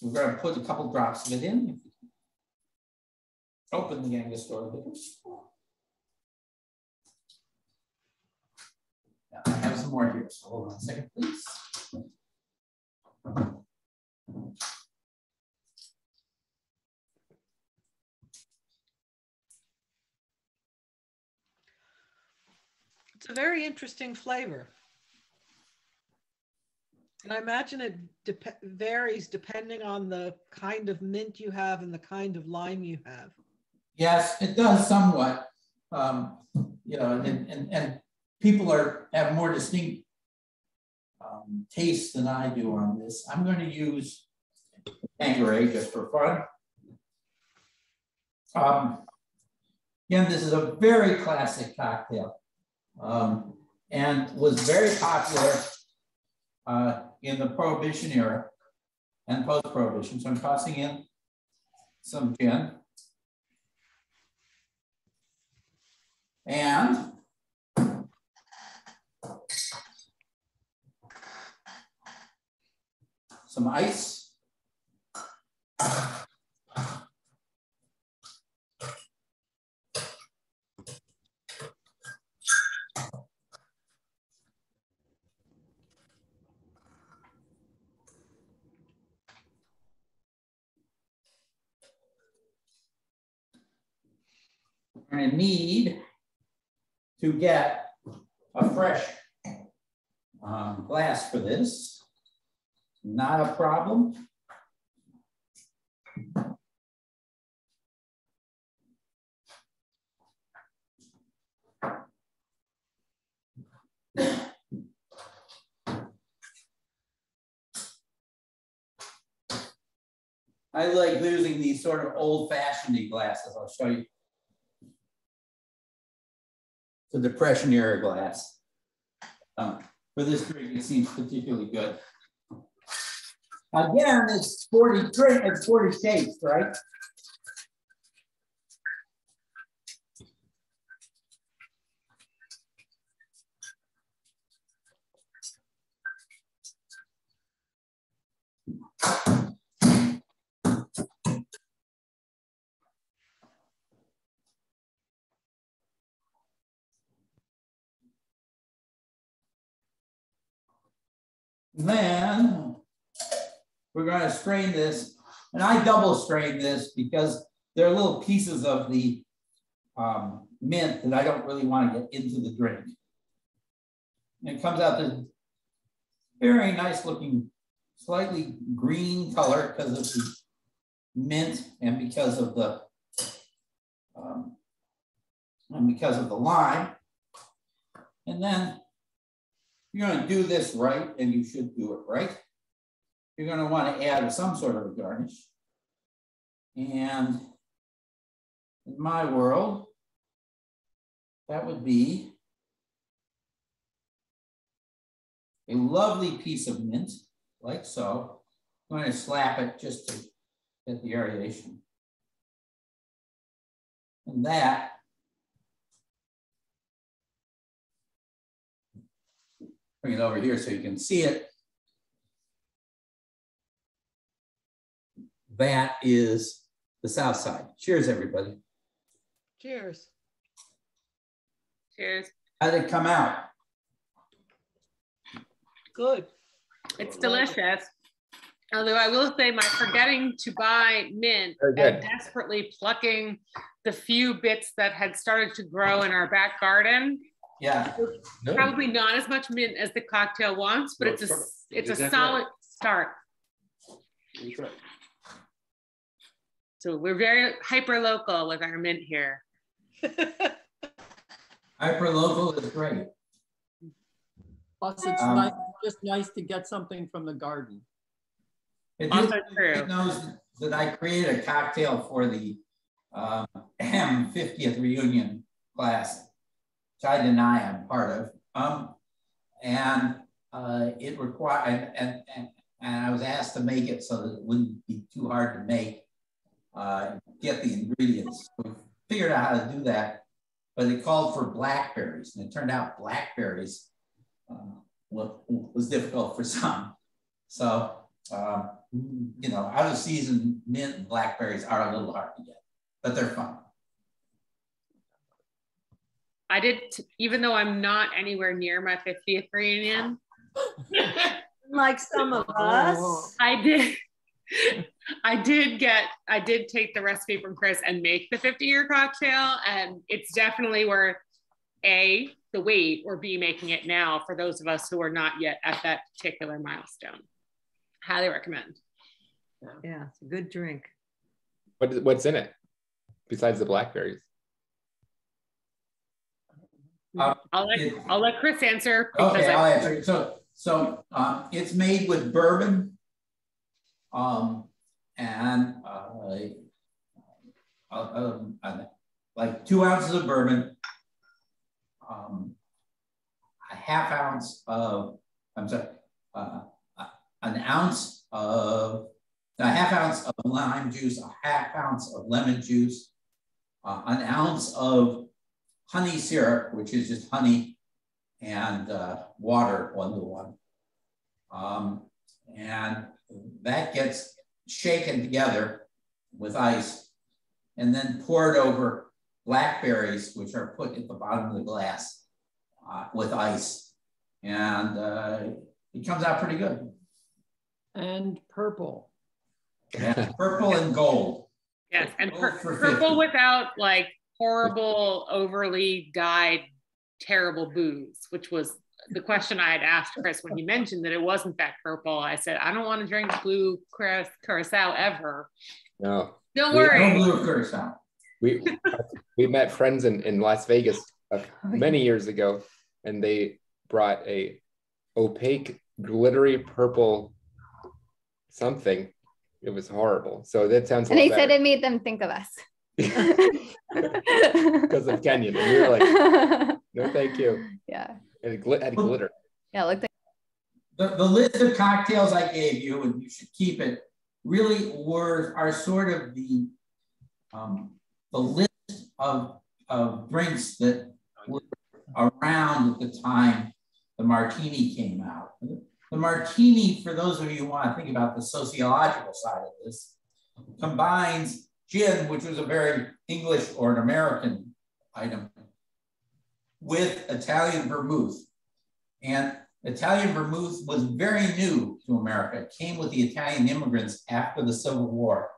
we're going to put a couple drops of it in. Open the Angostura bitters. Now, I have some more here, so hold on a second, please. A very interesting flavor. And I imagine it varies depending on the kind of mint you have and the kind of lime you have. Yes, it does somewhat. Um, you know, and, and, and people are have more distinct um, tastes than I do on this. I'm going to use Tanqueray just for fun. Um, again, this is a very classic cocktail um, and was very popular uh, in the Prohibition era and post-Prohibition. So I'm tossing in some gin. And some ice. Need to get a fresh um, glass for this. not a problem. I like using these sort of old fashioned glasses. I'll show you. The Depression era glass. Um, for this drink, it seems particularly good. Again, it's 40 drink, it's 40 shapes, right? Then we're going to strain this. And I double strain this because there are little pieces of the um, mint that I don't really want to get into the drink. And it comes out this very nice looking, slightly green color because of the mint and because of the um, and because of the lime. And then you're going to do this right, and you should do it right. You're going to want to add some sort of a garnish. And in my world, that would be a lovely piece of mint, like so. I'm going to slap it just to get the aeration. And that bring it over here so you can see it. That is the south side. Cheers, everybody. Cheers. Cheers. How did it come out? Good. It's delicious. Although I will say my forgetting to buy mint and desperately plucking the few bits that had started to grow in our back garden. Yeah. Probably not as much mint as the cocktail wants, but No, it's a it's perfect. it's a Exactly solid start. That's right. So we're very hyper local with our mint here. Hyper local is great. Plus, it's Um, nice, just nice to get something from the garden. It, Also is- true. it knows that I created a cocktail for the um, 50th reunion class, which I deny I'm part of. Um, and uh, it required, and, and, and I was asked to make it so that it wouldn't be too hard to make, uh, get the ingredients. We figured out how to do that, but it called for blackberries, and it turned out blackberries uh, wa- was difficult for some. So, um, you know, out of season mint and blackberries are a little hard to get, but they're fun. I did, t- even though I'm not anywhere near my 50th reunion, Like some of us. I did. I did get, I did take the recipe from Chris and make the 50 year cocktail. And it's definitely worth A, the wait, or B, making it now for those of us who are not yet at that particular milestone. Highly recommend. Yeah, it's a good drink. What is, what's in it besides the blackberries? Uh, I'll let, I'll let Chris answer. Okay, I- I'll answer. So, so um, it's made with bourbon, um, and uh, uh, um, uh, like two ounces of bourbon, um, a half ounce of, I'm sorry, uh, uh, an ounce of, a half ounce of lime juice, a half ounce of lemon juice, uh, an ounce of honey syrup, which is just honey and uh, water one to one. Um, and that gets shaken together with ice and then poured over blackberries, which are put at the bottom of the glass uh, with ice. And uh, it comes out pretty good. And purple. Yeah, purple and gold. Yes, and pur- purple 50. without like horrible, overly dyed, terrible booze, which was the question I had asked Chris when he mentioned that it wasn't that purple, I said, I don't want to drink blue curacao ever. No. Don't We- worry. blue curacao. We we met friends in, in Las Vegas uh, many years ago, and they brought a opaque, glittery purple something. It was horrible. So that sounds. And they he said it made them think of us. Because of Kenyon, and we were like, no, thank you. Yeah. And it glit- had glitter. Yeah, look. The, the list of cocktails I gave you, and you should keep it, really were are sort of the um, the list of, of drinks that were around at the time the martini came out. The martini, for those of you who want to think about the sociological side of this, combines gin, which was a very English or an American item, with Italian vermouth. And Italian vermouth was very new to America. It came with the Italian immigrants after the Civil War.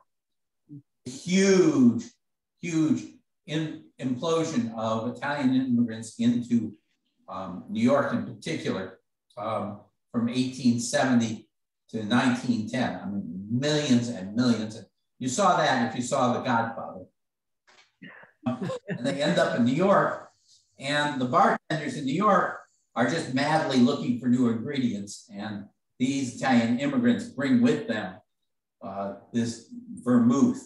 Huge, huge in, implosion of Italian immigrants into um, New York in particular um, from 1870 to 1910. I mean, millions and millions. You saw that if you saw The Godfather. and they end up in New York, and the bartenders in New York are just madly looking for new ingredients. And these Italian immigrants bring with them uh, this vermouth.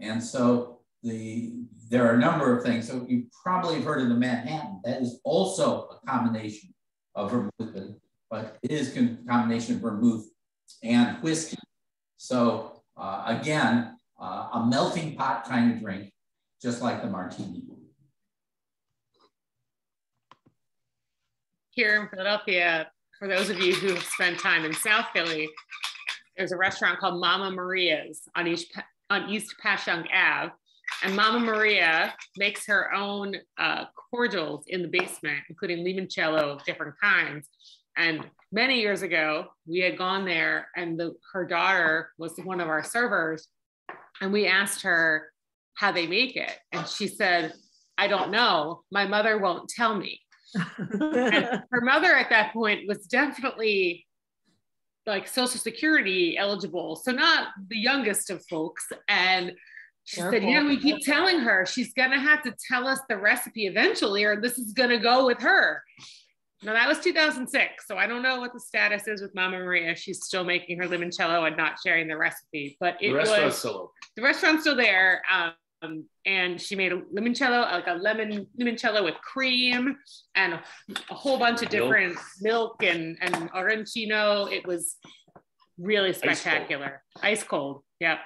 And so the there are a number of things. So you probably have heard of the Manhattan. That is also a combination of vermouth, but it is a combination of vermouth and whiskey. So uh, again, uh, a melting pot kind of drink, just like the martini. Here in Philadelphia, for those of you who have spent time in South Philly, there's a restaurant called Mama Maria's on East, on East Passyunk Ave. And Mama Maria makes her own uh, cordials in the basement, including limoncello of different kinds. And many years ago, we had gone there, and the, her daughter was one of our servers. And we asked her how they make it. And she said, I don't know. My mother won't tell me. her mother at that point was definitely like social security eligible. So not the youngest of folks. And she said, yeah, we keep telling her she's gonna have to tell us the recipe eventually, or this is gonna go with her. Now that was 2006, so I don't know what the status is with Mama Maria. She's still making her limoncello and not sharing the recipe, but it The restaurant's was still open. the restaurant's still there. Um, and she made a limoncello, like a lemon limoncello with cream and a, a whole bunch of different milk and and arancino. It was really cold. spectacular. Ice cold. Yep.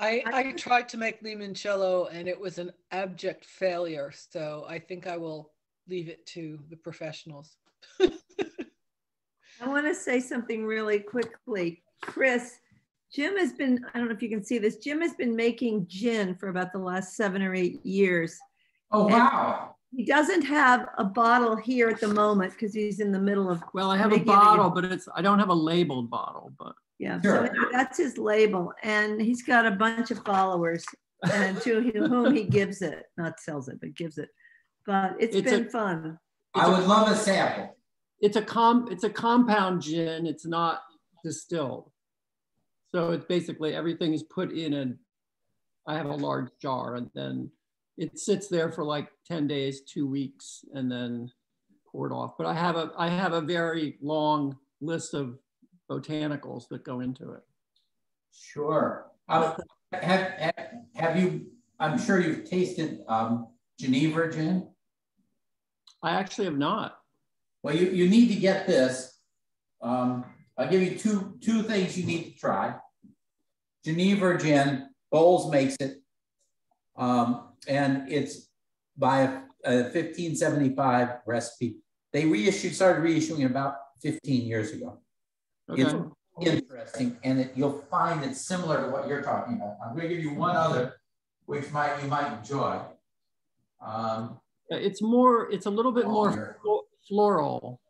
I, I tried to make limoncello and it was an abject failure. So I think I will leave it to the professionals. I want to say something really quickly. Chris, Jim has been, I don't know if you can see this, Jim has been making gin for about the last seven or eight years. Oh, And wow. He doesn't have a bottle here at the moment because he's in the middle of. Well, I have a bottle, but it's, I don't have a labeled bottle, but. Yeah, Sure. so that's his label. And he's got a bunch of followers and to whom he gives it, not sells it, but gives it. But it's It's been a- fun. I would love a sample. It's a com, it's a compound gin. It's not distilled. So it's basically everything is put in a, I have a large jar and then it sits there for like 10 days, two weeks, and then poured off. But I have a, I have a very long list of botanicals that go into it. Sure. Uh, have, have, have you, I'm sure you've tasted um, Geneva gin? I actually have not. Well, you, you need to get this. Um, I'll give you two, two things you need to try. Geneva gin, Bols makes it. Um, and it's by a, a 1575 recipe. They reissued, started reissuing it about 15 years ago. It's interesting, and it, you'll find it's similar to what you're talking about. I'm going to give you one other, which might you might enjoy. Um, It's more, it's a little bit Oh, more here. floral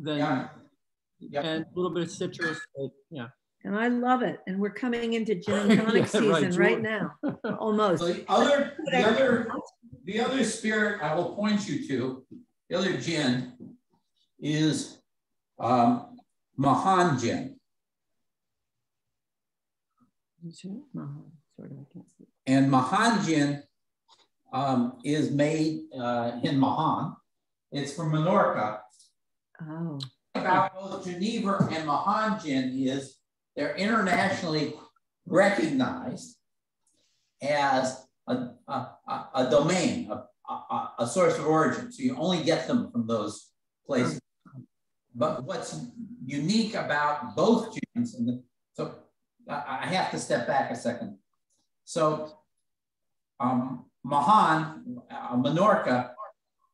than, Yeah. and a little bit of citrus, but yeah. And I love it. And we're coming into gin and tonic Yeah, season right George. now, almost. The other, the other, the other spirit I will point you to, the other gin is um, Mahón gin. And Mahón gin um, is made uh, in Mahón. It's from Menorca. Oh. About both Geneva and Mahón gin is they're internationally recognized as a, a, a domain, a, a, a, source of origin. So you only get them from those places. But what's unique about both gins, and the, so I have to step back a second. So um, Mahón, uh, Minorca,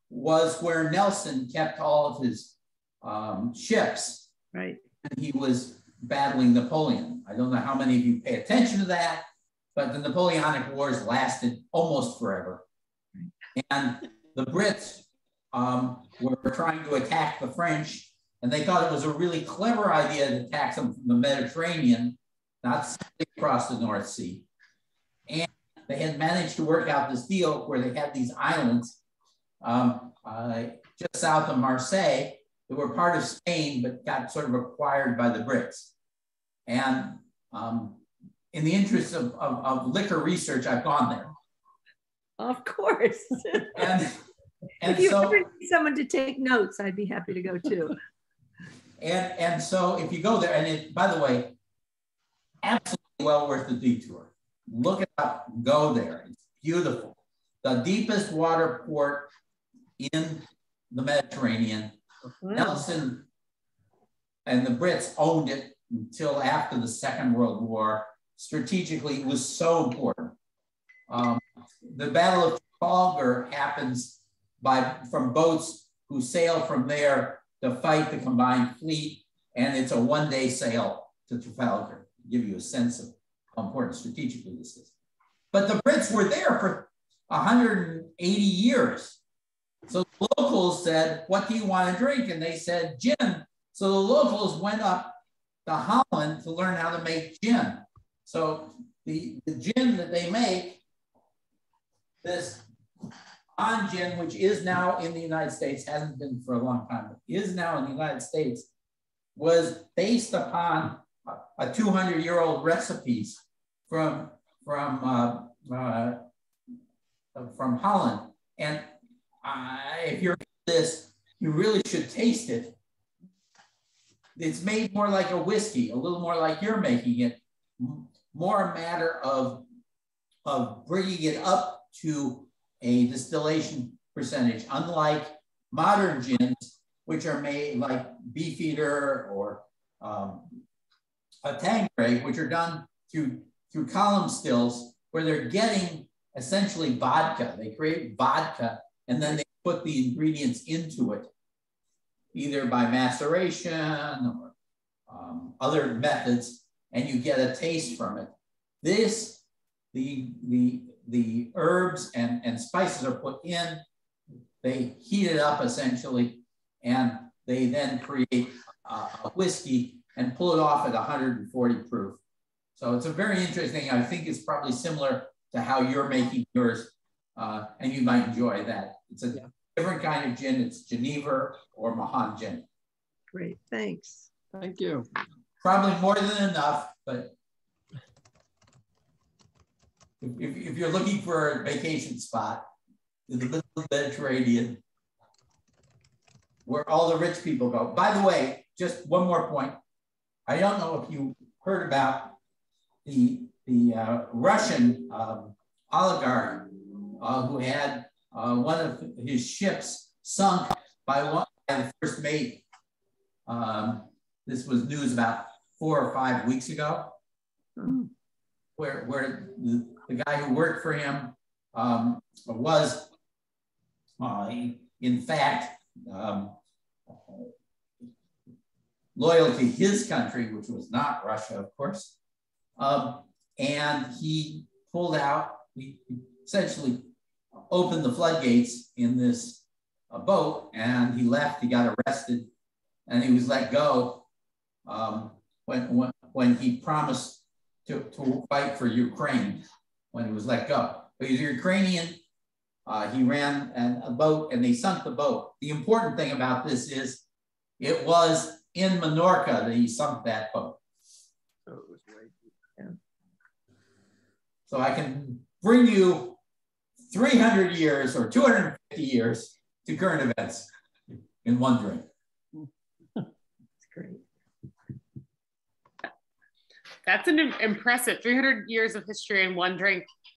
was where Nelson kept all of his um, ships. Right. And he was battling Napoleon. I don't know how many of you pay attention to that, but the Napoleonic Wars lasted almost forever. And the Brits um, were trying to attack the French, and they thought it was a really clever idea to attack them from the Mediterranean, not across the North Sea. They had managed to work out this deal where they had these islands um, uh, just south of Marseille that were part of Spain, but got sort of acquired by the Brits. And um, in the interest of, of, of, liquor research, I've gone there. Of course. and, and if you so, ever need someone to take notes, I'd be happy to go too. and, and so if you go there, and it, by the way, absolutely well worth the detour. Look it up, go there. It's beautiful. The deepest water port in the Mediterranean. Wow. Nelson and the Brits owned it until after the Second World War. Strategically, it was so important. Um, the Battle of Trafalgar happens by from boats who sail from there to fight the combined fleet, and it's a one-day sail to Trafalgar. To give you a sense of important strategically this is. But the Brits were there for 180 years. So the locals said, What do you want to drink? And they said, Gin. So the locals went up to Holland to learn how to make gin. So the, the gin that they make, this on gin, which is now in the United States, hasn't been for a long time, but is now in the United States, was based upon a 200 year old recipes from, from, uh, uh, from Holland. And if you're this, you really should taste it. It's made more like a whiskey, a little more like you're making it, more a matter of, of bringing it up to a distillation percentage, unlike modern gins, which are made like Beefeater or um, a Tanqueray, which are done through, through column stills, where they're getting essentially vodka. They create vodka and then they put the ingredients into it, either by maceration or um, other methods, and you get a taste from it. This, the, the, the herbs and, and spices are put in, they heat it up essentially, and they then create uh, a whiskey and pull it off at 140 proof. So it's a very interesting, I think it's probably similar to how you're making yours, uh, and you might enjoy that. It's a yeah. different kind of gin. It's Geneva or Mahón gin. Great, thanks. Thank you. Probably more than enough, but if, if you're looking for a vacation spot in the middle of the Mediterranean, where all the rich people go. By the way, just one more point. I don't know if you heard about the, the uh, Russian um, oligarch uh, who had uh, one of his ships sunk by one by the first mate. Um, this was news about four or five weeks ago, mm. where, where the, the, guy who worked for him um, was, uh, in fact, um, loyal to his country, which was not Russia, of course. Um, and he pulled out, he essentially opened the floodgates in this uh, boat and he left. He got arrested and he was let go um, when, when, when he promised to, to fight for Ukraine when he was let go. But he's a Ukrainian. Uh, he ran an, a boat and they sunk the boat. The important thing about this is It was in Minorca that he sunk that boat. So it was right. Yeah. So I can bring you 300 years or 250 years to current events in one drink. That's great. That's an impressive 300 years of history in one drink.